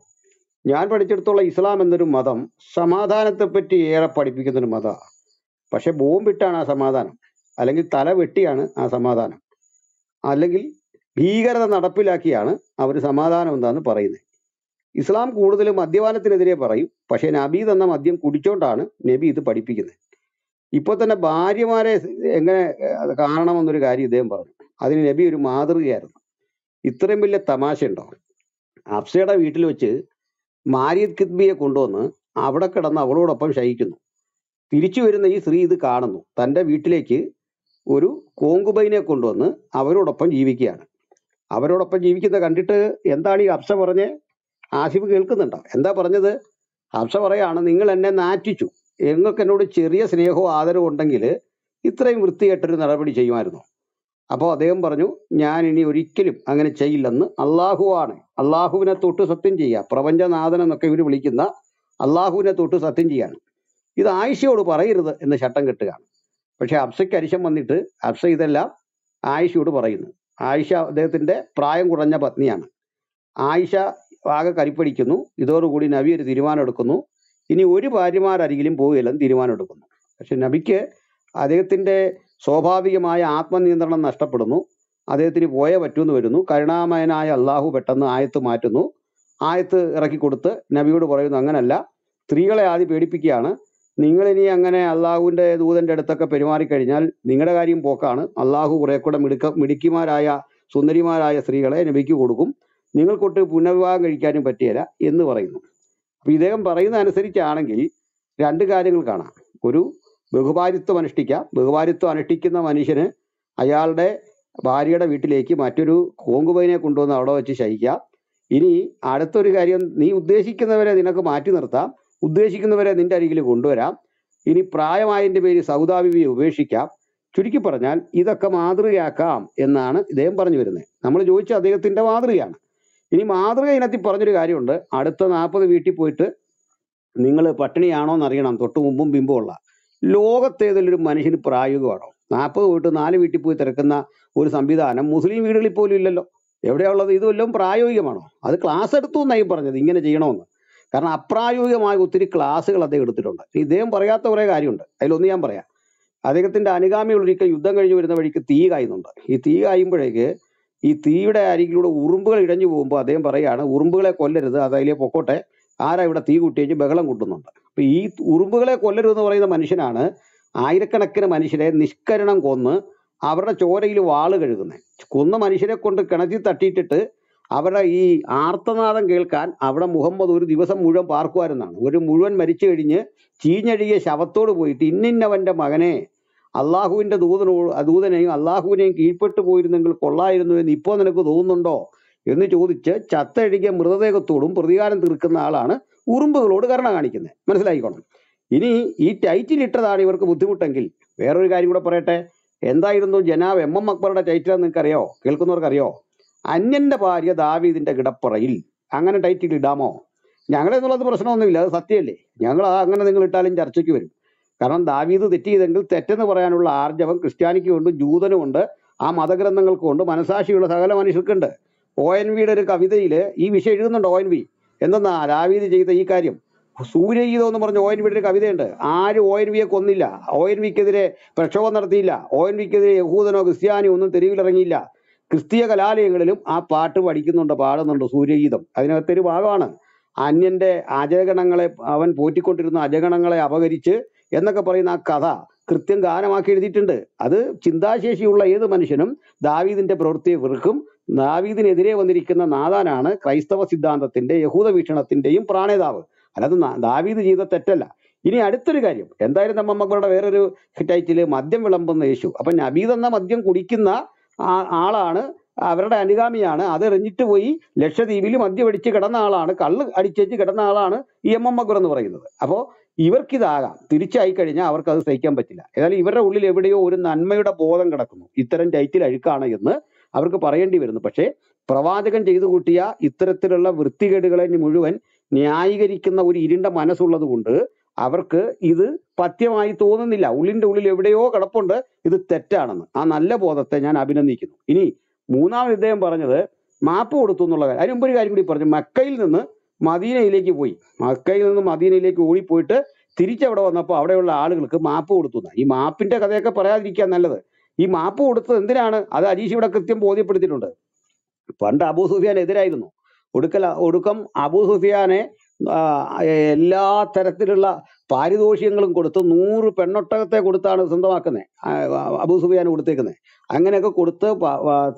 ഞാൻ പഠിച്ചെടുത്തുള്ള ഇസ്ലാം എന്നൊരു മതം സമാധാനത്തെപ്പറ്റി ഏറെ പഠിപ്പിക്കുന്നൊരു മതമാണ് പക്ഷെ ബോംബിട്ടാണ് ആ സമാധാനം. അല്ലെങ്കിൽ തല വെട്ടിയാണ് ആ സമാധാനം. അല്ലെങ്കിൽ ഭീകരത നടപ്പിലാക്കിയാണ് അവർ സമാധാനം എന്താന്ന് പറയുന്നത് ഇസ്ലാം കൂടുതലും മദ്യപാനത്തിനെതിരെ പറയും. പക്ഷെ നബി തന്ന മദ്യം കുടിച്ചോണ്ടാണ് നബി ഇത് പഠിപ്പിക്കുന്നത് ഇപ്പൊ തന്നെ ഭാര്യമാരെ എങ്ങനെ കാണണമെന്നൊരു കാര്യം ഇദ്ദേഹം പറഞ്ഞു. അതിന് നബി ഒരു മാതൃകയായിരുന്നു. ഇത്രയും വലിയ തമാശ ഉണ്ടോ? അഫ്സയുടെ വീട്ടിൽ വെച്ച് മാരിയത് കിദ്ബിയെ കൊണ്ടുവന്ന് അവിടെ കിടന്ന് അവളോടൊപ്പം ശയിക്കുന്നു. തിരിച്ചു വരുന്ന ഈ സ്ത്രീ ഇത് കാണുന്നു. തന്റെ വീട്ടിലേക്ക് ഒരു കോങ്കുബൈനെ കൊണ്ടുവന്ന് അവരോടൊപ്പം ജീവിക്കുകയാണ്. അവരോടൊപ്പം ജീവിക്കുന്നത് കണ്ടിട്ട് എന്താണ് ഈ അഫ്സ പറഞ്ഞ് ആസിഫ് കേൾക്കുന്നുണ്ടോ? എന്താ പറഞ്ഞത്? അഫ്സ പറയാണ് നിങ്ങൾ എന്നെ നാറ്റിച്ചു. നിങ്ങൾക്ക് എന്നോട് ചെറിയ സ്നേഹവും ആദരവും ഉണ്ടെങ്കിൽ ഇത്രയും വൃത്തികെട്ടൊരു നടപടി ചെയ്യുമായിരുന്നു. അപ്പോൾ അദ്ദേഹം പറഞ്ഞു ഞാൻ ഇനി ഒരിക്കലും അങ്ങനെ ചെയ്യില്ലെന്ന് അള്ളാഹുവാണ്. അള്ളാഹുവിനെ തൊട്ട് സത്യം ചെയ്യുക പ്രപഞ്ചനാഥൻ എന്നൊക്കെ ഇവർ വിളിക്കുന്ന അള്ളാഹുവിനെ തൊട്ട് സത്യം ചെയ്യാണ്. ഇത് ആയിഷയോട് പറയരുത് എന്ന് ചട്ടം കെട്ടുകയാണ്. പക്ഷേ അബ്സയ്ക്ക് അരിശം വന്നിട്ട് അബ്സ ഇതെല്ലാം ആയിഷയോട് പറയുന്നു. ആയിഷ അദ്ദേഹത്തിന്റെ പ്രായം കുറഞ്ഞ പത്നിയാണ്. ആയിഷ ആകെ കരിപ്പടിക്കുന്നു. ഇതോടുകൂടി നബി ഒരു തീരുമാനം എടുക്കുന്നു. ഇനി ഒരു ഭാര്യമാരരികിലും പോവുകയില്ലെന്ന് തീരുമാനമെടുക്കുന്നു. പക്ഷെ നബിക്ക് അദ്ദേഹത്തിന്റെ സ്വാഭാവികമായ ആത്മനിയന്ത്രണം നഷ്ടപ്പെടുന്നു. അദ്ദേഹത്തിന് പോയേ പറ്റൂന്ന് വരുന്നു. കരുണാമയനായ അള്ളാഹു പെട്ടെന്ന് ആയത്ത് മാറ്റുന്നു. ആയത്ത് ഇറക്കി കൊടുത്ത് നബിയോട് പറയുന്നു അങ്ങനല്ല. സ്ത്രീകളെ ആദ്യം പേടിപ്പിക്കുകയാണ്. നിങ്ങൾ ഇനി അങ്ങനെ അള്ളാഹുവിന്റെ ദൂതന്റെ അടുത്തൊക്കെ പെരുമാറിക്കഴിഞ്ഞാൽ നിങ്ങളുടെ കാര്യം പോക്കാണ്. അള്ളാഹു കുറെ കൂടെ മിടുക്ക മിടുക്കിമാരായ സുന്ദരിമാരായ സ്ത്രീകളെ നബിക്ക് കൊടുക്കും. നിങ്ങൾക്കൊട്ട് പുനർവിവാഹം കഴിക്കാനും പറ്റിയല്ല എന്ന് പറയുന്നു. അപ്പൊ ഇദ്ദേഹം പറയുന്ന അനുസരിച്ചാണെങ്കിൽ രണ്ട് കാര്യങ്ങൾ കാണാം. ഒരു ബഹുഭാരിത്വം അനുഷ്ഠിക്കാം. ബഹുഭാരിത്വം അനുഷ്ഠിക്കുന്ന മനുഷ്യന് അയാളുടെ ഭാര്യയുടെ വീട്ടിലേക്ക് മറ്റൊരു കോങ്കുപൈനെ കൊണ്ടുവന്ന് അവിടെ വെച്ച് ശയിക്കാം. ഇനി അടുത്തൊരു കാര്യം നീ ഉദ്ദേശിക്കുന്നവരെ നിനക്ക് മാറ്റി നിർത്താം. ഉദ്ദേശിക്കുന്നവരെ നിന്റെ അരികിൽ കൊണ്ടുവരാം. ഇനി പ്രായമായതിന്റെ പേര് സൗദാബിബിയെ ഉപേക്ഷിക്കാം. ചുരുക്കി പറഞ്ഞാൽ ഇതൊക്കെ മാതൃകയാക്കാം എന്നാണ് ഇദ്ദേഹം പറഞ്ഞു വരുന്നത്. നമ്മൾ ചോദിച്ച അദ്ദേഹത്തിന്റെ മാതൃകയാണ്. ഇനി മാതൃക ഇനത്തിൽ പറഞ്ഞൊരു കാര്യമുണ്ട്. അടുത്ത നാൽപ്പത് വീട്ടിൽ പോയിട്ട് നിങ്ങൾ പട്ടിണിയാണോ എന്നറിയണം. തൊട്ട് മുമ്പും ലോകത്തേതെങ്കിലും ഒരു മനുഷ്യന് പ്രായോഗികമാണോ? നാൽപ്പത് പോയിട്ട് നാല് വീട്ടിൽ പോയി തിരക്കുന്ന ഒരു സംവിധാനം മുസ്ലിം വീടുകളിൽ പോലും ഇല്ലല്ലോ. എവിടെയുള്ളത് ഇത് വല്ലതും പ്രായോഗികമാണോ? അത് ക്ലാസ് എടുത്തു എന്നായി പറഞ്ഞത്. ഇങ്ങനെ ചെയ്യണമെന്ന്. കാരണം അപ്രായോഗികമായ ഒത്തിരി ക്ലാസ്സുകൾ അദ്ദേഹം എടുത്തിട്ടുണ്ട്. ഇദ്ദേഹം പറയാത്ത കുറേ കാര്യമുണ്ട്. അതിലൊന്ന് ഞാൻ പറയാം. അദ്ദേഹത്തിന്റെ അനുഗാമികൾ ഒരിക്കൽ യുദ്ധം കഴിഞ്ഞ് വരുന്ന വഴിക്ക് തീ കായുന്നുണ്ട്. ഈ തീ കായുമ്പോഴേക്ക് ഈ തീയുടെ അരികിലൂടെ ഉറുമ്പുകൾ ഇഴഞ്ഞു പോകുമ്പോൾ അദ്ദേഹം പറയുകയാണ് ഉറുമ്പുകളെ കൊല്ലരുത് അതായത് പൊക്കോട്ടെ. ആരാ ഇവിടെ തീ കൂട്ടിയേച്ച് ബഹളം കൂട്ടുന്നുണ്ട്? അപ്പൊ ഈ ഉറുമ്പുകളെ കൊല്ലരുത് എന്ന് പറയുന്ന മനുഷ്യനാണ് ആയിരക്കണക്കിന് മനുഷ്യരെ നിഷ്കരണം കൊന്ന് അവരുടെ ചോരയിൽ വാൾ കഴുകുന്നത് കൊന്ന മനുഷ്യരെ കൊണ്ട് കിണറ്റി തട്ടിയിട്ടിട്ട് അവരുടെ ഈ ആർത്തനാദം കേൾക്കാൻ അവിടെ മുഹമ്മദ് ഒരു ദിവസം മുഴുവൻ പാർക്കുമായിരുന്നാണ്. ഒരു മുഴുവൻ മരിച്ചു കഴിഞ്ഞ് ചീഞ്ഞഴുകിയ ശവത്തോട് പോയിട്ട് ഇന്നിന്നവന്റെ മകനെ അള്ളാഹുവിന്റെ ദൂതനോ ദൂതനെയും അള്ളാഹുവിനെയും കീഴ്പ്പെട്ടു പോയിരുന്നെങ്കിൽ കൊള്ളായിരുന്നു എന്ന് ഇപ്പോൾ നിനക്ക് തോന്നുന്നുണ്ടോ? എന്ന് ചോദിച്ച് ചത്തഴുകിയ മൃതദേഹത്തോടും പ്രതികാരം തീർക്കുന്ന ആളാണ് ഉറുമ്പുകളോട് കരുണ കാണിക്കുന്നത്. മനസ്സിലായിക്കോണം? ഇനി ഈ ടൈറ്റിൽ ഇട്ടതാണ് ഇവർക്ക് ബുദ്ധിമുട്ടെങ്കിൽ. വേറൊരു കാര്യം കൂടെ പറയട്ടെ. എന്തായിരുന്നു ജനാബ് എം എം അക്ബറുടെ ടൈറ്റിൽ നിങ്ങൾക്ക് അറിയോ കേൾക്കുന്നവർക്ക് അറിയോ അന്യന്റെ ഭാര്യ ദാവീദിന്റെ കിടപ്പറയിൽ. അങ്ങനെ ടൈറ്റിൽ ഇടാമോ? ഞങ്ങളെന്നുള്ളത് പ്രശ്നമൊന്നുമില്ല അത് സത്യമല്ലേ? ഞങ്ങൾ അങ്ങനെ നിങ്ങൾ ഇട്ടാലും ചർച്ചയ്ക്ക് വരും. കാരണം ദാവീദ് തെറ്റ് ചെയ്തെങ്കിൽ തെറ്റെന്ന് പറയാനുള്ള ആർജവം ക്രിസ്ത്യാനിക്കുമുണ്ട് ജൂതനുമുണ്ട് ആ മതഗ്രന്ഥങ്ങൾക്കുമുണ്ട് മനസാക്ഷിയുള്ള സകല മനുഷ്യർക്കുണ്ട്. ഒ എൻ വിയുടെ ഒരു കവിതയിൽ ഈ വിഷയം എഴുതുന്നുണ്ട് ഒ എൻ വി. എന്തെന്നാ ദാവീദ് ചെയ്ത ഈ കാര്യം. സൂര്യഗീതം എന്ന് പറഞ്ഞ ഒ എൻ വിയുടെ ഒരു കവിതയുണ്ട്. ആരും ഒ എൻ വിയെ കൊന്നില്ല. ഒ എൻ വിക്കെതിരെ പ്രക്ഷോഭം നടത്തിയില്ല. ഒ എൻ വിക്കെതിരെ യഹൂദനോ ക്രിസ്ത്യാനിയോ ഒന്നും തെരുവിലിറങ്ങിയില്ല. ക്രിസ്തീയ കലാലയങ്ങളിലും ആ പാട്ട് പഠിക്കുന്നുണ്ട് പാടുന്നുണ്ട് സൂര്യഗീതം. അതിനകത്തൊരു ഭാഗമാണ്. അന്യന്റെ അജഗണങ്ങളെ അവൻ പോറ്റിക്കൊണ്ടിരുന്ന അജഗണങ്ങളെ അപകരിച്ച് എന്നൊക്കെ പറയുന്ന ആ കഥ കൃത്യം ഗാനമാക്കി എഴുതിയിട്ടുണ്ട്. അത് ചിന്താശേഷിയുള്ള ഏത് മനുഷ്യനും ദാവീദിന്റെ പ്രവൃത്തിയെ വെറുക്കും. ദാവീദിനെതിരെ വന്നിരിക്കുന്ന നാദാനാണ് ക്രൈസ്തവ സിദ്ധാന്തത്തിന്റെ യഹൂദ വീക്ഷണത്തിന്റെയും പ്രാണേതാവ്. അല്ലാതെ ദാവീദ് ചെയ്ത തെറ്റല്ല. ഇനി അടുത്തൊരു കാര്യം. എന്തായാലും നമ്മ മക്കളുടെ വേറൊരു ടൈറ്റിൽ മദ്യം വിളമ്പുന്ന യേശു. അപ്പൊ നബീദ് എന്ന മദ്യം കുടിക്കുന്ന ആളാണ് അവരുടെ അനുഗാമിയാണ്. അത് എറിഞ്ഞിട്ട് പോയി ലക്ഷദ്വീപിൽ മദ്യം അടിച്ച് കിടന്ന ആളാണ്. കള്ള് അടിച്ചേച്ച് കിടന്ന ആളാണ് ഈ എം എം അക്ബർ എന്ന് പറയുന്നത്. അപ്പോൾ ഇവർക്കിതാകാം. തിരിച്ചായി കഴിഞ്ഞാൽ അവർക്ക് അത് സഹിക്കാൻ പറ്റില്ല. ഏതായാലും ഇവരുടെ ഉള്ളിൽ എവിടെയോ ഒരു നന്മയുടെ ബോധം കിടക്കുന്നു. ഇത്തരം ടൈറ്റിൽ അഴുക്കാണ് എന്ന് അവർക്ക് പറയേണ്ടി വരുന്നു. പക്ഷേ പ്രവാചകൻ ചെയ്തു കൂട്ടിയ ഇത്തരത്തിലുള്ള വൃത്തികേടുകളെ മുഴുവൻ ന്യായീകരിക്കുന്ന ഒരു ഇരുണ്ട മനസ്സുള്ളത് കൊണ്ട് അവർക്ക് ഇത് പഥ്യമായി തോന്നുന്നില്ല. ഉള്ളിന്റെ ഉള്ളിൽ എവിടെയോ കിടപ്പുണ്ട്. ഇത് തെറ്റാണെന്ന്. ആ നല്ല ബോധത്തെ ഞാൻ അഭിനന്ദിക്കുന്നു. ഇനി മൂന്നാമത് ഇദ്ദേഹം പറഞ്ഞത് മാപ്പ് കൊടുത്തു എന്നുള്ള കാര്യം. അതിന് മുമ്പ് ഒരു കാര്യം കൂടി പറഞ്ഞു. മക്കയിൽ നിന്ന് മദീനയിലേക്ക് പോയി. മക്കയിൽ നിന്ന് മദീനയിലേക്ക് ഓടിപ്പോയിട്ട് തിരിച്ചവിടെ വന്നപ്പോൾ അവിടെയുള്ള ആളുകൾക്ക് മാപ്പ് കൊടുത്തു ഈ മാപ്പിന്റെ കഥയൊക്കെ പറയാതിരിക്കാൻ നല്ലത്. ഈ മാപ്പ് കൊടുത്തത് എന്തിനാണ്? അത് അജീഷ് ഇവിടെ കൃത്യം ബോധ്യപ്പെടുത്തിയിട്ടുണ്ട്. പണ്ട് അബൂ സുഫിയാൻ എതിരായിരുന്നു. ഒടുക്കൽ ഒടുക്കം അബൂ സുഫിയാനെ എല്ലാ തരത്തിലുള്ള പാരിതോഷികങ്ങളും കൊടുത്ത് നൂറ് പെണ്ണൊട്ടകത്തെ കൊടുത്താണ് സ്വന്തമാക്കുന്നത് അബൂ സുഫിയാൻ കൊടുത്തേക്കുന്നത് അങ്ങനെയൊക്കെ കൊടുത്ത്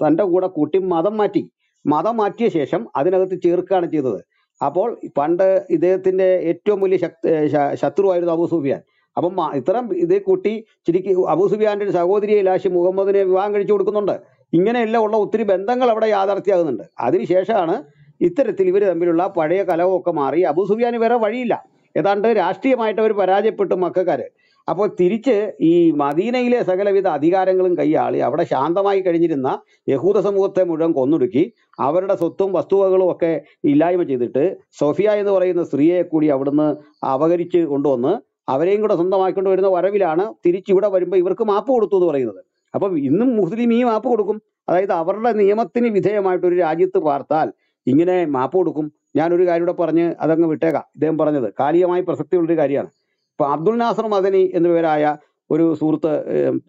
തന്റെ കൂടെ കൂട്ടി മതം മാറ്റി. മതം മാറ്റിയ ശേഷം അതിനകത്ത് ചേർക്കുകയാണ് ചെയ്തത്. അപ്പോൾ പണ്ട് ഇദ്ദേഹത്തിന്റെ ഏറ്റവും വലിയ ശക്തി ശത്രുവായിരുന്നു അബൂ സുഫിയാൻ. അപ്പം ഇത്തരം ഇതേ കൂട്ടി ശരിക്ക് അബൂ സുഫിയാന്റെ ഒരു സഹോദരിയെ ലാശി മുഹമ്മദിനെ വിവാഹം കഴിച്ചു കൊടുക്കുന്നുണ്ട്. ഇങ്ങനെയെല്ലാം ഉള്ള ഒത്തിരി ബന്ധങ്ങൾ അവിടെ യാഥാർത്ഥ്യമാകുന്നുണ്ട് അതിനുശേഷമാണ് ഇത്തരത്തിൽ ഇവർ തമ്മിലുള്ള പഴയ കലഹമൊക്കെ മാറി. അബൂ സുഫിയാൻ വേറെ വഴിയില്ല. ഏതാണ്ട് രാഷ്ട്രീയമായിട്ട് അവർ പരാജയപ്പെട്ടു മക്കാര്. അപ്പോൾ തിരിച്ച് ഈ മദീനയിലെ സകലവിധ അധികാരങ്ങളും കൈയാളി അവിടെ ശാന്തമായി കഴിഞ്ഞിരുന്ന യഹൂദ സമൂഹത്തെ മുഴുവൻ കൊന്നൊടുക്കി അവരുടെ സ്വത്തും വസ്തുവകളും ഒക്കെ ഇല്ലായ്മ ചെയ്തിട്ട് സോഫിയ എന്ന് പറയുന്ന സ്ത്രീയെ കൂടി അവിടുന്ന് അപകരിച്ച് കൊണ്ടുവന്ന് അവരെയും കൂടെ സ്വന്തമാക്കിക്കൊണ്ട് വരുന്ന വരവിലാണ് തിരിച്ച് ഇവിടെ വരുമ്പോൾ ഇവർക്ക് മാപ്പ് കൊടുത്തു എന്ന് പറയുന്നത്. അപ്പം ഇന്നും മുസ്ലിം ഈ മാപ്പ് കൊടുക്കും. അതായത് അവരുടെ നിയമത്തിന് വിധേയമായിട്ട് ഒരു രാജ്യത്ത് പാർത്താൽ ഇങ്ങനെ മാപ്പ് കൊടുക്കും. ഞാനൊരു കാര്യം കൂടെ പറഞ്ഞ് അതങ്ങ് വിട്ടേക്കാം. ഇദ്ദേഹം പറഞ്ഞത് കാലികമായി പ്രസക്തിയുള്ളൊരു കാര്യമാണ്. ഇപ്പൊ അബ്ദുൽ നാസർ മദനി എന്ന പേരായ ഒരു സുഹൃത്ത്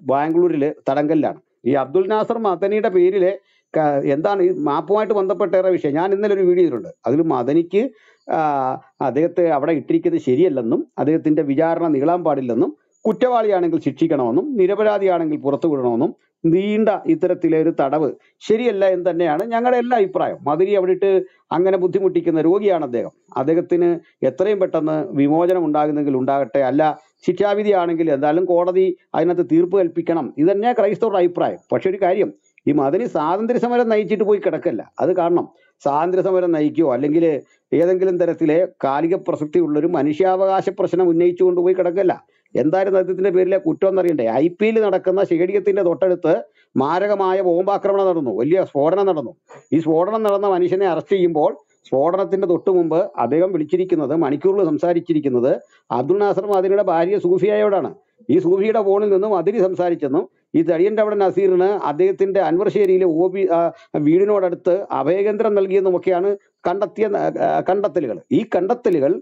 ബാംഗ്ലൂരിൽ തടങ്കലിലാണ്. ഈ അബ്ദുൽ നാസർ മദനിയുടെ പേരിൽ എന്താണ് ഈ മാപ്പുമായിട്ട് ബന്ധപ്പെട്ട ഏറെ വിഷയം. ഞാൻ ഇന്നലെ ഒരു വീഡിയോ ചെയ്തിട്ടുണ്ട്. അതിൽ മദനിക്ക് അദ്ദേഹത്തെ അവിടെ ഇട്ടിരിക്കുന്നത് ശരിയല്ലെന്നും അദ്ദേഹത്തിന്റെ വിചാരണ നീളാൻ പാടില്ലെന്നും കുറ്റവാളിയാണെങ്കിൽ ശിക്ഷിക്കണമെന്നും നിരപരാധിയാണെങ്കിൽ പുറത്തു വിടണമെന്നും നീണ്ട ഇത്തരത്തിലെ ഒരു തടവ് ശരിയല്ല എന്ന് തന്നെയാണ് ഞങ്ങളുടെ എല്ലാ അഭിപ്രായം മധുരി അവിടെ ഇട്ട് അങ്ങനെ ബുദ്ധിമുട്ടിക്കുന്ന രോഗിയാണ് അദ്ദേഹം. അദ്ദേഹത്തിന് എത്രയും പെട്ടെന്ന് വിമോചനം ഉണ്ടാകുന്നെങ്കിൽ ഉണ്ടാകട്ടെ. അല്ല ശിക്ഷാവിധി ആണെങ്കിൽ എന്തായാലും കോടതി അതിനകത്ത് തീർപ്പ് കൽപ്പിക്കണം. ഇത് തന്നെ ക്രൈസ്തവരുടെ അഭിപ്രായം. പക്ഷെ ഒരു കാര്യം ഈ മദനി സ്വാതന്ത്ര്യ സമരം നയിച്ചിട്ട് പോയി കിടക്കല്ല. അത് കാരണം സ്വാതന്ത്ര്യ സമരം നയിക്കുകയോ അല്ലെങ്കിൽ ഏതെങ്കിലും തരത്തിലെ കാലിക പ്രസക്തി ഒരു മനുഷ്യാവകാശ പ്രശ്നം ഉന്നയിച്ചുകൊണ്ട് പോയി കിടക്കല്ല. എന്തായിരുന്നു അദ്ദേഹത്തിന്റെ പേരിലെ കുറ്റം എന്നറിയണ്ടേ? ഐ പി എൽ നടക്കുന്ന സ്റ്റേഡിയത്തിന്റെ തൊട്ടടുത്ത് മാരകമായ ബോംബാക്രമണം നടന്നു. വലിയ സ്ഫോടനം നടന്നു. ഈ സ്ഫോടനം നടന്ന മനുഷ്യനെ അറസ്റ്റ് ചെയ്യുമ്പോൾ സ്ഫോടനത്തിന്റെ തൊട്ടു മുമ്പ് അദ്ദേഹം വിളിച്ചിരിക്കുന്നത് മണിക്കൂറിൽ സംസാരിച്ചിരിക്കുന്നത് അബ്ദുൾ നാസർ മദിനിയുടെ ഭാര്യ സൂഫിയായോടാണ്. ഈ സൂഫിയുടെ ഫോണിൽ നിന്നും അതിരി സംസാരിച്ചെന്നും ഈ തടിയന്റെ അവിടെ നസീറിന് അദ്ദേഹത്തിന്റെ അൻവർശ്ശേരിയിലെ ഒ ബി വീടിനോടടുത്ത് അഭയകേന്ദ്രം നൽകിയെന്നുമൊക്കെയാണ് കണ്ടെത്തിയ കണ്ടെത്തലുകൾ. ഈ കണ്ടെത്തലുകൾ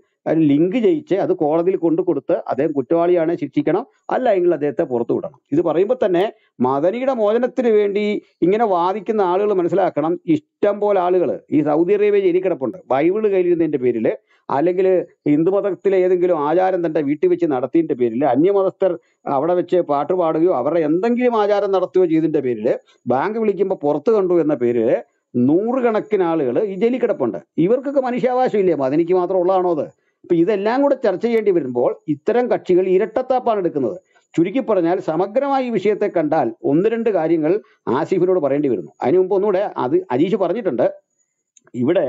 ലിങ്ക് ചെയ്യിച്ച് അത് കോടതിയിൽ കൊണ്ടു കൊടുത്ത് അദ്ദേഹം കുറ്റവാളിയാണ് ശിക്ഷിക്കണം അല്ല എങ്കിൽ അദ്ദേഹത്തെ പുറത്തു വിടണം. ഇത് പറയുമ്പോൾ തന്നെ മദനിയുടെ മോചനത്തിന് വേണ്ടി ഇങ്ങനെ വാദിക്കുന്ന ആളുകൾ മനസ്സിലാക്കണം. ഇഷ്ടം പോലെ ആളുകൾ ഈ സൗദി അറേബ്യ ജയിലിൽ കിടപ്പുണ്ട്. ബൈബിൾ കയ്യിലിരുന്നതിന്റെ പേരിൽ അല്ലെങ്കിൽ ഹിന്ദുമതത്തിലെ ഏതെങ്കിലും ആചാരം തന്റെ വീട്ടിൽ വെച്ച് നടത്തിയതിന്റെ പേരിൽ അന്യമതസ്ഥർ അവിടെ വെച്ച് പാട്ട് പാടുകയോ അവരുടെ എന്തെങ്കിലും ആചാരം നടത്തുകയോ ചെയ്തതിന്റെ പേരിൽ ബാങ്ക് വിളിക്കുമ്പോൾ പുറത്ത് കണ്ടു എന്ന പേരിൽ നൂറുകണക്കിന് ആളുകൾ ഈ ജയിലിൽ കിടപ്പുണ്ട്. ഇവർക്കൊക്കെ മനുഷ്യാവകാശം ഇല്ലേ? മദനിക്ക് മാത്രം ഉള്ളതാണോ അത്? അപ്പൊ ഇതെല്ലാം കൂടെ ചർച്ച ചെയ്യേണ്ടി വരുമ്പോൾ ഇത്തരം കക്ഷികൾ ഇരട്ടത്താപ്പാണ് എടുക്കുന്നത്. ചുരുക്കി പറഞ്ഞാൽ സമഗ്രമായി ഈ വിഷയത്തെ കണ്ടാൽ ഒന്ന് രണ്ട് കാര്യങ്ങൾ ആസിഫിനോട് പറയേണ്ടി വരുന്നു. അതിനു മുമ്പ് ഒന്നുകൂടെ അത് അജീഷ് പറഞ്ഞിട്ടുണ്ട്. ഇവിടെ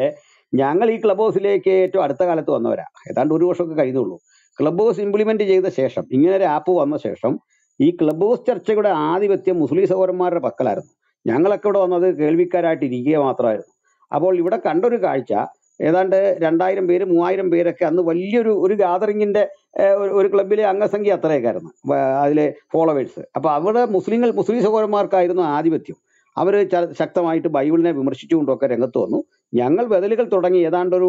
ഞങ്ങൾ ഈ ക്ലബ് ഹൗസിലേക്ക് ഏറ്റവും അടുത്ത കാലത്ത് വന്നവരാ. ഏതാണ്ട് ഒരു വർഷമൊക്കെ കഴിഞ്ഞുള്ളൂ. ക്ലബ് ഹൗസ് ഇംപ്ലിമെന്റ് ചെയ്ത ശേഷം ഇങ്ങനെ ഒരു ആപ്പ് വന്ന ശേഷം ഈ ക്ലബ് ഹൗസ് ചർച്ചയുടെ ആധിപത്യം മുസ്ലിം സഹോദരന്മാരുടെ പക്കലായിരുന്നു. ഞങ്ങളൊക്കെ ഇവിടെ വന്നത് കേൾവിക്കാരായിട്ട് ഇരിക്കുക മാത്രമായിരുന്നു. അപ്പോൾ ഇവിടെ കണ്ടൊരു കാഴ്ച ഏതാണ്ട് രണ്ടായിരം പേര് മൂവായിരം പേരൊക്കെ അന്ന് വലിയൊരു ഒരു ഗാദറിങ്ങിന്റെ ഒരു ക്ലബിലെ അംഗസംഖ്യ അത്രയൊക്കെ ആയിരുന്നു അതിലെ ഫോളോവേഴ്സ് അപ്പോൾ അവിടെ മുസ്ലിങ്ങൾ മുസ്ലിം സഹോദരന്മാർക്കായിരുന്നു ആധിപത്യം. അവർ ശക്തമായിട്ട് ബൈബിളിനെ വിമർശിച്ചുകൊണ്ടൊക്കെ രംഗത്ത് വന്നു. ഞങ്ങൾ ബദലുകൾ തുടങ്ങി ഏതാണ്ട് ഒരു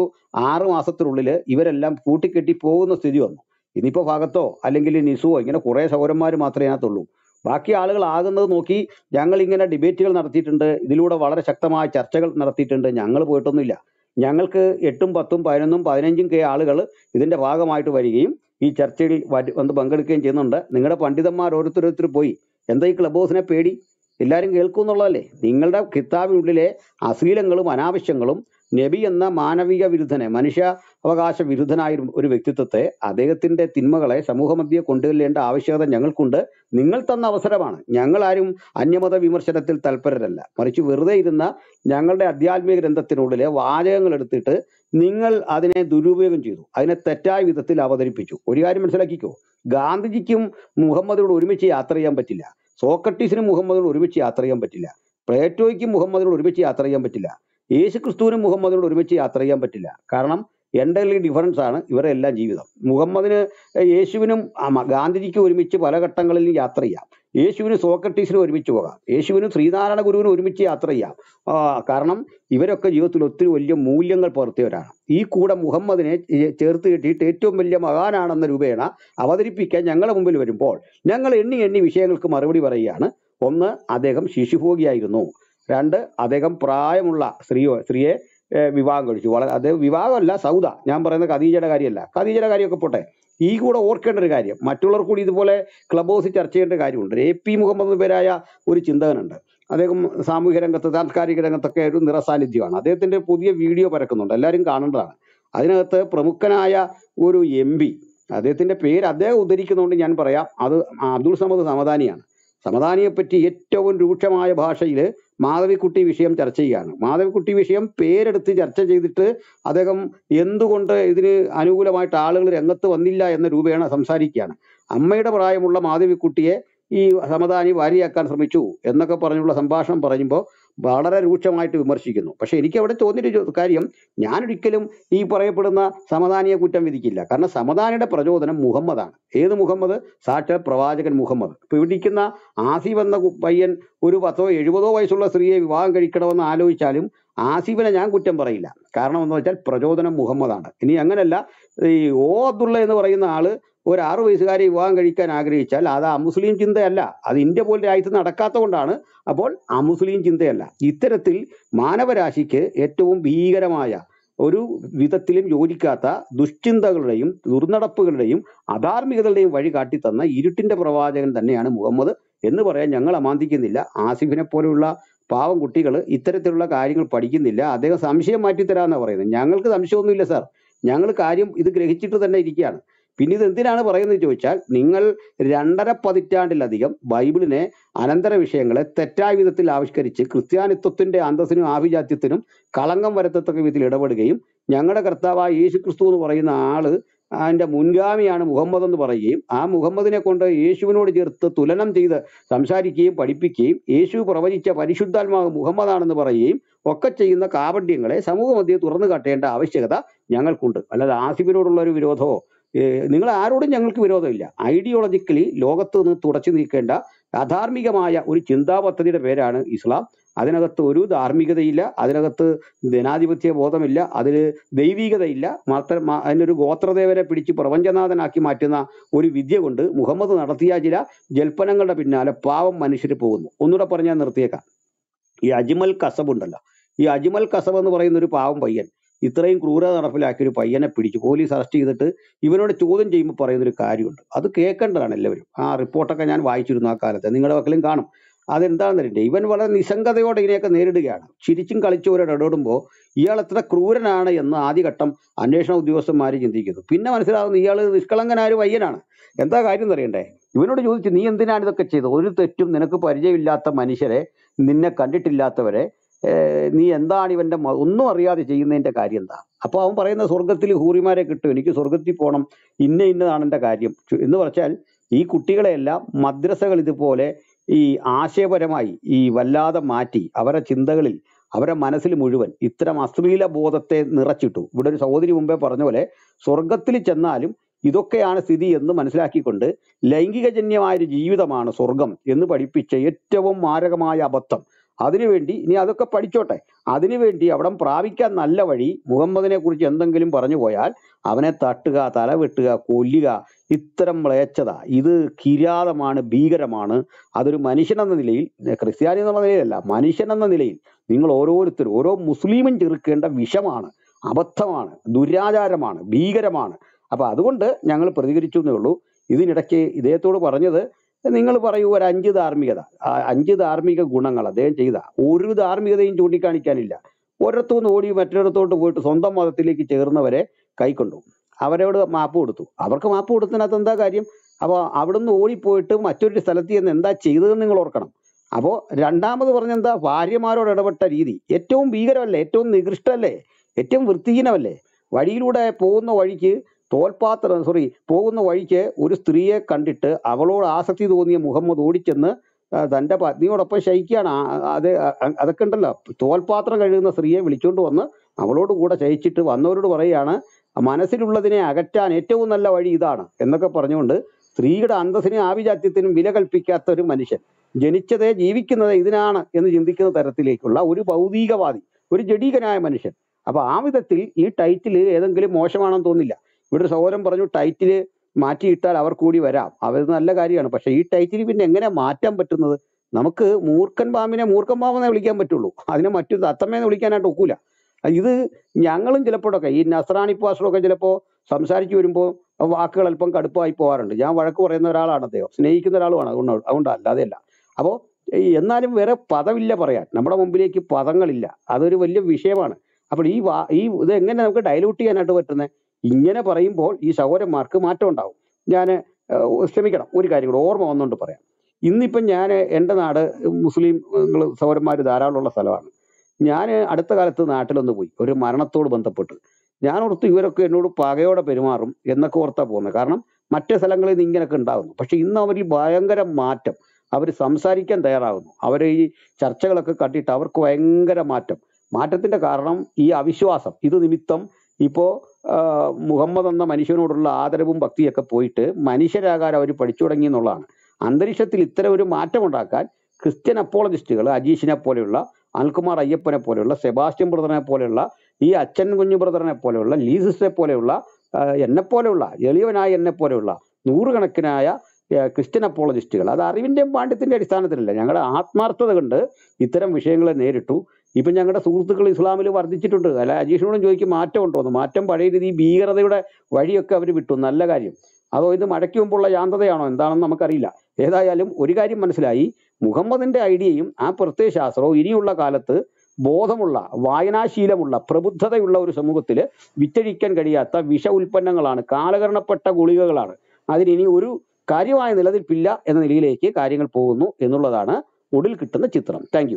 ആറ് മാസത്തിനുള്ളിൽ ഇവരെല്ലാം കൂട്ടിക്കെട്ടി പോകുന്ന സ്ഥിതി വന്നു. ഇനിയിപ്പോൾ ഭാഗത്തോ അല്ലെങ്കിൽ നിസുവോ ഇങ്ങനെ കുറേ സഹോദരന്മാർ മാത്രമേ അതിനകത്തുള്ളൂ ബാക്കി ആളുകൾ ആകുന്നത് നോക്കി ഞങ്ങൾ ഇങ്ങനെ ഡിബേറ്റുകൾ നടത്തിയിട്ടുണ്ട്. ഇതിലൂടെ വളരെ ശക്തമായ ചർച്ചകൾ നടത്തിയിട്ടുണ്ട്. ഞങ്ങൾ പോയിട്ടൊന്നുമില്ല. ഞങ്ങൾക്ക് എട്ടും പത്തും പതിനൊന്നും പതിനഞ്ചും കെ ആളുകൾ ഇതിന്റെ ഭാഗമായിട്ട് വരികയും ഈ ചർച്ചയിൽ വന്ന് പങ്കെടുക്കുകയും ചെയ്യുന്നുണ്ട്. നിങ്ങളുടെ പണ്ഡിതന്മാർ ഓരോരുത്തരോരുത്തർ പോയി. എന്താ ഈ ക്ലബ് ഹൗസിനെ പേടി? എല്ലാവരും കേൾക്കും എന്നുള്ളതല്ലേ നിങ്ങളുടെ കിതാബിനുള്ളിലെ അശ്ലീലങ്ങളും അനാവശ്യങ്ങളും നബി എന്ന മാനവിക വിരുദ്ധനെ മനുഷ്യ അവകാശ വിരുദ്ധനായ ഒരു- വ്യക്തിത്വത്തെ അദ്ദേഹത്തിന്റെ തിന്മകളെ സമൂഹമധ്യെ കൊണ്ടുവരേണ്ട ആവശ്യകത ഞങ്ങൾക്കുണ്ട്. നിങ്ങൾ തന്ന അവസരമാണ്. ഞങ്ങൾ ആരും അന്യമത വിമർശനത്തിൽ തൽപരരല്ല. മറിച്ച് വെറുതെ ഇരുന്ന ഞങ്ങളുടെ അധ്യാത്മിക ഗ്രന്ഥത്തിനുള്ളിലെ വാചകങ്ങൾ എടുത്തിട്ട് നിങ്ങൾ അതിനെ ദുരുപയോഗം ചെയ്തു. അതിനെ തെറ്റായ വിധത്തിൽ അവതരിപ്പിച്ചു. ഒരു കാര്യം മനസ്സിലാക്കിക്കോ. ഗാന്ധിജിക്കും മുഹമ്മദിനോട് ഒരുമിച്ച് യാത്ര ചെയ്യാൻ പറ്റില്ല. സോക്രട്ടീസിനും മുഹമ്മദിനോട് ഒരുമിച്ച് യാത്ര ചെയ്യാൻ പറ്റില്ല. പ്ലേറ്റോയ്ക്കും മുഹമ്മദിനോട് ഒരുമിച്ച് യാത്ര ചെയ്യാൻ പറ്റില്ല. യേശു ക്രിസ്തുവിനും മുഹമ്മദിനോട് ഒരുമിച്ച് യാത്ര ചെയ്യാൻ പറ്റില്ല. കാരണം എന്റർലി ഡിഫറൻസ് ആണ് ഇവരുടെ എല്ലാം ജീവിതം. മുഹമ്മദിന് യേശുവിനും ഗാന്ധിജിക്കും ഒരുമിച്ച് പല ഘട്ടങ്ങളിലും യാത്ര ചെയ്യാം. യേശുവിന് സോക്രട്ടീസിനും ഒരുമിച്ച് പോകാം. യേശുവിനും ശ്രീനാരായണ ഗുരുവിനും ഒരുമിച്ച് യാത്ര ചെയ്യാം. കാരണം ഇവരൊക്കെ ജീവിതത്തിൽ ഒത്തിരി വലിയ മൂല്യങ്ങൾ പുലർത്തിയവരാണ്. ഈ കൂടെ മുഹമ്മദിനെ ചേർത്ത് കിട്ടിയിട്ട് ഏറ്റവും വലിയ മഹാനാണെന്ന രൂപേണ അവതരിപ്പിക്കാൻ ഞങ്ങളുടെ മുമ്പിൽ വരുമ്പോൾ ഞങ്ങൾ എണ്ണി എണ്ണി വിഷയങ്ങൾക്ക് മറുപടി പറയുകയാണ്. ഒന്ന് അദ്ദേഹം ശിശുഭോഗിയായിരുന്നു. രണ്ട് അദ്ദേഹം പ്രായമുള്ള സ്ത്രീയോ സ്ത്രീയെ വിവാഹം കഴിച്ചു. വളരെ അദ്ദേഹം വിവാഹമല്ല സൗദ. ഞാൻ പറയുന്ന ഖദീജയുടെ കാര്യമല്ല. ഖദീജയുടെ കാര്യമൊക്കെ പോട്ടെ. ഈ കൂടെ ഓർക്കേണ്ട ഒരു കാര്യം മറ്റുള്ളവർ കൂടി ഇതുപോലെ ക്ലബ് ഹൗസിൽ ചർച്ച ചെയ്യേണ്ട കാര്യമുണ്ട്. എ പി മുഹമ്മദ് പേരായ ഒരു ചിന്തകനുണ്ട്. അദ്ദേഹം സാമൂഹ്യ രംഗത്ത് സാംസ്കാരിക രംഗത്തൊക്കെ ഒരു നിറസാന്നിധ്യമാണ്. അദ്ദേഹത്തിന്റെ പുതിയ വീഡിയോ പരക്കുന്നുണ്ട്. എല്ലാവരും കാണേണ്ടതാണ്. അതിനകത്ത് പ്രമുഖനായ ഒരു എം പി അദ്ദേഹത്തിന്റെ പേര് അദ്ദേഹം ഉദ്ധരിക്കുന്നതുകൊണ്ട് ഞാൻ പറയാം. അത് അബ്ദുൾ സമദ് സമദാനിയാണ്. സമദാനിയെ പറ്റി ഏറ്റവും രൂക്ഷമായ ഭാഷയിൽ മാധവിക്കുട്ടി വിഷയം ചർച്ച ചെയ്യുകയാണ്. മാധവിക്കുട്ടി വിഷയം പേരെടുത്ത് ചർച്ച ചെയ്തിട്ട് അദ്ദേഹം എന്തുകൊണ്ട് ഇതിന് അനുകൂലമായിട്ട് ആളുകൾ രംഗത്ത് വന്നില്ല എന്ന രൂപേണ സംസാരിക്കുകയാണ്. അമ്മയുടെ പ്രായമുള്ള മാധവിക്കുട്ടിയെ ഈ സമദാനി വാരിയാക്കാൻ ശ്രമിച്ചു എന്നൊക്കെ പറഞ്ഞുള്ള സംഭാഷണം പറയുമ്പോൾ വളരെ രൂക്ഷമായിട്ട് വിമർശിക്കുന്നു. പക്ഷേ എനിക്ക് അവിടെ തോന്നിയൊരു കാര്യം ഞാനൊരിക്കലും ഈ പറയപ്പെടുന്ന സമദാനിയെ കുറ്റം വിധിക്കില്ല. കാരണം സമദാനിയുടെ പ്രചോദനം മുഹമ്മദാണ്. ഏത് മുഹമ്മദ്? സാക്ഷാൽ പ്രവാചകൻ മുഹമ്മദ്. ഇപ്പൊ ഇവിടെ ഇരിക്കുന്ന ആസിഫ് എന്ന പയ്യൻ ഒരു പത്തോ എഴുപതോ വയസ്സുള്ള സ്ത്രീയെ വിവാഹം കഴിക്കണമെന്ന് ആലോചിച്ചാലും ആസിഫിനെ ഞാൻ കുറ്റം പറയില്ല. കാരണം എന്ന് വെച്ചാൽ പ്രചോദനം മുഹമ്മദാണ്. ഇനി അങ്ങനല്ല ഈ ഓ അബ്ദുള്ള എന്ന് പറയുന്ന ആൾ ഒരു ആറു വയസ്സുകാരെ വിവാഹം കഴിക്കാൻ ആഗ്രഹിച്ചാൽ അത് അമുസ്ലിം ചിന്തയല്ല. അത് ഇന്ത്യ പോലെ രാജ്യത്ത് നടക്കാത്തതുകൊണ്ടാണ്. അപ്പോൾ അമുസ്ലിം ചിന്തയല്ല. ഇത്തരത്തിൽ മാനവരാശിക്ക് ഏറ്റവും ഭീകരമായ ഒരു വിധത്തിലും യോജിക്കാത്ത ദുഷ്ചിന്തകളുടെയും ദുർനടപ്പുകളുടെയും അധാർമികതകളുടെയും വഴി കാട്ടിത്തന്ന ഇരുട്ടിന്റെ പ്രവാചകൻ തന്നെയാണ് മുഹമ്മദ് എന്ന് പറയാൻ ഞങ്ങൾ അമാന്തിക്കുന്നില്ല. ആസിഫിനെ പോലെയുള്ള പാവം കുട്ടികൾ ഇത്തരത്തിലുള്ള കാര്യങ്ങൾ പഠിക്കുന്നില്ല. അദ്ദേഹം സംശയം മാറ്റിത്തരാമെന്നാണ് പറയുന്നത്. ഞങ്ങൾക്ക് സംശയമൊന്നുമില്ല സാർ. ഞങ്ങൾ കാര്യം ഇത് ഗ്രഹിച്ചിട്ട് തന്നെ ഇരിക്കുകയാണ്. പിന്നെ ഇത് എന്തിനാണ് പറയുന്നത് ചോദിച്ചാൽ നിങ്ങൾ രണ്ടര പതിറ്റാണ്ടിലധികം ബൈബിളിനെ അനന്തര വിഷയങ്ങളെ തെറ്റായ വിധത്തിൽ ആവിഷ്കരിച്ച് ക്രിസ്ത്യാനിത്വത്തിന്റെ അന്തസ്സിനും ആഭിജാത്യത്തിനും കളങ്കം വരത്തത്തക്ക വിധത്തിൽ ഇടപെടുകയും ഞങ്ങളുടെ കർത്താവായ യേശു ക്രിസ്തു എന്ന് പറയുന്ന ആൾ അതിന്റെ മുൻഗാമിയാണ് മുഹമ്മദ് എന്ന് പറയുകയും ആ മുഹമ്മദിനെ കൊണ്ട് യേശുവിനോട് ചേർത്ത് തുലനം ചെയ്ത് സംസാരിക്കുകയും പഠിപ്പിക്കുകയും യേശു പ്രവചിച്ച പരിശുദ്ധാത്മാവ് മുഹമ്മദാണെന്ന് പറയുകയും ഒക്കെ ചെയ്യുന്ന കാപഢ്യങ്ങളെ സമൂഹ മധ്യേ തുറന്നു കാട്ടേണ്ട ആവശ്യകത ഞങ്ങൾക്കുണ്ട്. അല്ലാതെ ആസിഫിനോടുള്ള ഒരു വിരോധമോ നിങ്ങൾ ആരോടും ഞങ്ങൾക്ക് വിരോധമില്ല. ഐഡിയോളജിക്കലി ലോകത്ത് നിന്ന് തുടച്ചു നീക്കേണ്ട അധാർമികമായ ഒരു ചിന്താ പദ്ധതിയുടെ പേരാണ് ഇസ്ലാം. അതിനകത്ത് ഒരു ധാർമ്മികതയില്ല അതിനകത്ത് ജനാധിപത്യ ബോധമില്ല അതിൽ ദൈവികതയില്ല. മാത്രം അതിനൊരു ഗോത്രദേവനെ പിടിച്ച് പ്രപഞ്ചനാഥനാക്കി മാറ്റുന്ന ഒരു വിദ്യ കൊണ്ട് മുഹമ്മദ് നടത്തിയ ചില ജൽപ്പനങ്ങളുടെ പിന്നാലെ പാവം മനുഷ്യർ പോകുന്നു. ഒന്നുകൂടെ പറഞ്ഞാൽ നിർത്തിയേക്കാം. ഈ അജ്മൽ കസബ് ഈ അജ്മൽ കസബ് എന്ന് പറയുന്ന ഒരു പാവം പയ്യൻ ഇത്രയും ക്രൂരത നടപ്പിലാക്കിയ ഒരു പയ്യനെ പിടിച്ചു പോലീസ് അറസ്റ്റ് ചെയ്തിട്ട് ഇവനോട് ചോദ്യം ചെയ്യുമ്പോൾ പറയുന്നൊരു കാര്യമുണ്ട്. അത് കേൾക്കേണ്ടതാണ് എല്ലാവരും. ആ റിപ്പോർട്ടൊക്കെ ഞാൻ വായിച്ചിരുന്നു ആ കാലത്ത്. നിങ്ങളുടെ വക്കലും കാണും. അതെന്താണെന്ന് അറിയില്ല? ഇവൻ വളരെ നിസ്സംഗതയോടെ ഇതിനെയൊക്കെ നേരിടുകയാണ്. ചിരിച്ചും കളിച്ചവരോട് ഇടപെടുമ്പോൾ ഇയാൾ എത്ര ക്രൂരനാണ് എന്ന് ആദ്യഘട്ടം അന്വേഷണ ഉദ്യോഗസ്ഥന്മാർ ചിന്തിക്കുന്നു. പിന്നെ മനസ്സിലാകുന്ന ഇയാൾ നിഷ്കളങ്കനായ ഒരു പയ്യനാണ്. എന്താ കാര്യം എന്നറിയണ്ടേ ഇവനോട് ചോദിച്ചു നീ എന്തിനാണ് ഇതൊക്കെ ചെയ്തത്? ഒരു തെറ്റും നിനക്ക് പരിചയമില്ലാത്ത മനുഷ്യരെ നിന്നെ കണ്ടിട്ടില്ലാത്തവരെ നീ എന്താണ് ഇവന്റെ ഒന്നും അറിയാതെ ചെയ്യുന്നതിന്റെ കാര്യം എന്താ? അപ്പോൾ അവൻ പറയുന്ന സ്വർഗത്തിൽ ഹൂറിമാരെ കിട്ടും. എനിക്ക് സ്വർഗത്തിൽ പോകണം ഇന്ന ഇന്നതാണ് എന്റെ കാര്യം. എന്ന് പറഞ്ഞാൽ ഈ കുട്ടികളെയെല്ലാം മദ്രസകൾ ഇതുപോലെ ഈ ആശയപരമായി ഈ വല്ലാതെ മാറ്റി അവരുടെ ചിന്തകളിൽ അവരെ മനസ്സിൽ മുഴുവൻ ഇത്തരം അശ്ലീല ബോധത്തെ നിറച്ചിട്ടു. ഇവിടെ ഒരു സഹോദരി മുമ്പേ പറഞ്ഞ പോലെ സ്വർഗത്തിൽ ചെന്നാലും ഇതൊക്കെയാണ് സ്ഥിതി എന്ന് മനസ്സിലാക്കിക്കൊണ്ട് ലൈംഗികജന്യമായ ഒരു ജീവിതമാണ് സ്വർഗം എന്ന് പഠിപ്പിച്ച ഏറ്റവും മാരകമായ അബദ്ധം. അതിനുവേണ്ടി ഇനി അതൊക്കെ പഠിച്ചോട്ടെ. അതിനുവേണ്ടി അവിടം പ്രാപിക്കാൻ നല്ല വഴി മുഹമ്മദിനെ കുറിച്ച് എന്തെങ്കിലും പറഞ്ഞു പോയാൽ അവനെ തട്ടുക തല വെട്ടുക കൊല്ലുക ഇത്തരം മ്ലേച്ഛത. ഇത് കിരാതമാണ് ഭീകരമാണ്. അതൊരു മനുഷ്യനെന്ന നിലയിൽ ക്രിസ്ത്യാനി എന്നുള്ള നിലയിലല്ല മനുഷ്യനെന്ന നിലയിൽ നിങ്ങൾ ഓരോരുത്തരും ഓരോ മുസ്ലിമും ചെറുക്കേണ്ട വിഷമാണ്. അബദ്ധമാണ് ദുരാചാരമാണ് ഭീകരമാണ്. അപ്പൊ അതുകൊണ്ട് ഞങ്ങൾ പ്രതികരിച്ചു എന്നേ ഉള്ളൂ. ഇതിനിടയ്ക്ക് ഇദ്ദേഹത്തോട് പറഞ്ഞത് നിങ്ങൾ പറയൂ ഒരു അഞ്ച് ധാർമ്മികത. അഞ്ച് ധാർമ്മിക ഗുണങ്ങൾ അദ്ദേഹം ചെയ്ത. ഒരു ധാർമ്മികതയും ചൂണ്ടിക്കാണിക്കാനില്ല. ഒരിടത്തുനിന്ന് ഓടി മറ്റൊരിടത്തോട്ട് പോയിട്ട് സ്വന്തം മതത്തിലേക്ക് ചേർന്നവരെ കൈക്കൊണ്ടു. അവരോട് മാപ്പ് കൊടുത്തു. അവർക്ക് മാപ്പ് കൊടുത്തതിനകത്ത് എന്താ കാര്യം? അപ്പോൾ അവിടുന്ന് ഓടിപ്പോയിട്ട് മറ്റൊരു സ്ഥലത്ത് ചെന്ന് എന്താ ചെയ്തതെന്ന് നിങ്ങൾ ഓർക്കണം. അപ്പോൾ രണ്ടാമത് പറഞ്ഞെന്താ? ഭാര്യമാരോട് ഇടപെട്ട രീതി. ഏറ്റവും ഭീകരമല്ലേ? ഏറ്റവും നികൃഷ്ടല്ലേ? ഏറ്റവും വൃത്തിഹീനമല്ലേ? വഴിയിലൂടെ പോകുന്ന വഴിക്ക് തോൽപാത്രം സോറി പോകുന്ന വഴിക്ക് ഒരു സ്ത്രീയെ കണ്ടിട്ട് അവളോട് ആസക്തി തോന്നിയ മുഹമ്മദ് ഓടിച്ചെന്ന് തന്റെ പത്നിയോടൊപ്പം ശയിക്കുകയാണ്. അത് അതൊക്കെ ഉണ്ടല്ലോ. തോൽപാത്രം കഴുകുന്ന സ്ത്രീയെ വിളിച്ചുകൊണ്ട് വന്ന് അവളോട് കൂടെ ശയിച്ചിട്ട് വന്നവരോട് പറയുകയാണ് മനസ്സിലുള്ളതിനെ അകറ്റാൻ ഏറ്റവും നല്ല വഴി ഇതാണ് എന്നൊക്കെ പറഞ്ഞുകൊണ്ട് സ്ത്രീയുടെ അന്തസ്സിനും ആഭിജാത്യത്തിനും വില കൽപ്പിക്കാത്ത ഒരു മനുഷ്യൻ. ജനിച്ചതേ ജീവിക്കുന്നത് ഇതിനാണ് എന്ന് ചിന്തിക്കുന്ന തരത്തിലേക്കുള്ള ഒരു ഭൗതികവാദി ഒരു ജഡീകനായ മനുഷ്യൻ. അപ്പൊ ആ വിധത്തിൽ ഈ ടൈറ്റിൽ ഏതെങ്കിലും മോശമാണെന്ന് തോന്നില്ല. ഇവിടെ സഹോദരൻ പറഞ്ഞു ടൈറ്റിൽ മാറ്റിയിട്ടാൽ അവർ കൂടി വരാം. അവർ നല്ല കാര്യമാണ്. പക്ഷെ ഈ ടൈറ്റിൽ പിന്നെ എങ്ങനെ മാറ്റാൻ പറ്റുന്നത്? നമുക്ക് മൂർഖൻ പാമ്പിനെ മൂർഖൻ പാമ്പെന്നേ വിളിക്കാൻ പറ്റുള്ളൂ. അതിനെ മറ്റു തത്തമ്മേന്ന് വിളിക്കാനായിട്ട് ഒക്കൂല. ഇത് ഞങ്ങളും ചിലപ്പോഴൊക്കെ ഈ നസ്രാണി പാസ്റ്ററൊക്കെ ചിലപ്പോൾ സംസാരിച്ചു വരുമ്പോൾ വാക്കുകൾ അല്പം കടുപ്പമായി പോകാറുണ്ട്. ഞാൻ വഴക്ക് പറയുന്ന ഒരാളാണ് അദ്ദേഹം സ്നേഹിക്കുന്ന ഒരാളുമാണ്. അതുകൊണ്ട് അതുകൊണ്ട് അല്ലാതെയല്ല. അപ്പോൾ എന്നാലും വേറെ പദമില്ല പറയാൻ. നമ്മുടെ മുമ്പിലേക്ക് പദങ്ങളില്ല. അതൊരു വലിയ വിഷയമാണ്. അപ്പോൾ ഈ വാ ഈ ഇത് എങ്ങനെ നമുക്ക് ഡയലൂട്ട് ചെയ്യാനായിട്ട് പറ്റുന്നത് ഇങ്ങനെ പറയുമ്പോൾ ഈ സഹോദരന്മാർക്ക് മാറ്റം ഉണ്ടാവും. ഞാൻ ശ്രമിക്കണം. ഒരു കാര്യം കൂടെ ഓർമ്മ വന്നുകൊണ്ട് പറയാം. ഇന്നിപ്പം ഞാൻ എന്റെ നാട് മുസ്ലിം സഹോദരന്മാർ ധാരാളമുള്ള സ്ഥലമാണ്. ഞാൻ അടുത്ത കാലത്ത് നാട്ടിലൊന്ന് പോയി ഒരു മരണത്തോട് ബന്ധപ്പെട്ട്. ഞാൻ ഓർത്തു ഇവരൊക്കെ എന്നോട് പകയോടെ പെരുമാറും എന്നൊക്കെ ഓർത്താ പോകുന്നത് കാരണം മറ്റു സ്ഥലങ്ങളിൽ നിന്ന് ഇങ്ങനെയൊക്കെ ഉണ്ടാകുന്നു പക്ഷെ ഇന്ന് അവരിൽ ഭയങ്കര മാറ്റം അവർ സംസാരിക്കാൻ തയ്യാറാകുന്നു അവർ ഈ ചർച്ചകളൊക്കെ കണ്ടിട്ട് അവർക്ക് ഭയങ്കര മാറ്റം. മാറ്റത്തിന്റെ കാരണം ഈ അവിശ്വാസം. ഇത് നിമിത്തം ഇപ്പോൾ മുഹമ്മദ് എന്ന മനുഷ്യനോടുള്ള ആദരവും ഭക്തിയൊക്കെ പോയിട്ട് മനുഷ്യരാകാൻ അവർ പഠിച്ചു തുടങ്ങി എന്നുള്ളതാണ്. അന്തരീക്ഷത്തിൽ ഇത്തരം ഒരു മാറ്റം ഉണ്ടാക്കാൻ ക്രിസ്ത്യൻ അപ്പോളജിസ്റ്റുകൾ അജീഷിനെ പോലെയുള്ള അൽകുമാർ അയ്യപ്പനെ പോലെയുള്ള സെബാസ്റ്റ്യൻ ബ്രദറിനെ പോലെയുള്ള ഈ അച്ഛൻ കുഞ്ഞു ബ്രദറിനെ പോലെയുള്ള ലീസസിനെ പോലെയുള്ള എന്നെ പോലെയുള്ള എളിയവനായ എന്നെ പോലെയുള്ള നൂറുകണക്കിനായ ക്രിസ്ത്യൻ അപ്പോളജിസ്റ്റുകൾ. അത് അറിവിന്റെയും പാണ്ഡ്യത്തിന്റെ അടിസ്ഥാനത്തിലല്ല. ഞങ്ങളുടെ ആത്മാർത്ഥത കൊണ്ട് ഇത്തരം വിഷയങ്ങളെ നേരിട്ടു. ഇപ്പം ഞങ്ങളുടെ സുഹൃത്തുക്കൾ ഇസ്ലാമിൽ വർദ്ധിച്ചിട്ടുണ്ട്. അല്ല അജീഷിനോടും ചോദിക്കും മാറ്റം ഉണ്ടോന്ന് മാറ്റം പഴയ രീതി ഭീകരതയുടെ വഴിയൊക്കെ അവർ വിട്ടു. നല്ല കാര്യം. അതോ ഇത് മഴയ്ക്ക് മുമ്പുള്ള ശാന്തതയാണോ? എന്താണെന്ന് നമുക്കറിയില്ല. ഏതായാലും ഒരു കാര്യം മനസ്സിലായി. മുഹമ്മദിന്റെ ഐഡിയയും ആ പ്രത്യയശാസ്ത്രവും ഇനിയുള്ള കാലത്ത് ബോധമുള്ള വായനാശീലമുള്ള പ്രബുദ്ധതയുള്ള ഒരു സമൂഹത്തിൽ വിറ്റഴിക്കാൻ കഴിയാത്ത വിഷ ഉൽപ്പന്നങ്ങളാണ് കാലകരണപ്പെട്ട ഗുളികകളാണ്. അതിനി ഒരു കാര്യമായ നിലനിൽപ്പില്ല എന്ന നിലയിലേക്ക് കാര്യങ്ങൾ പോകുന്നു എന്നുള്ളതാണ് ഒടുവിൽ കിട്ടുന്ന ചിത്രം. താങ്ക്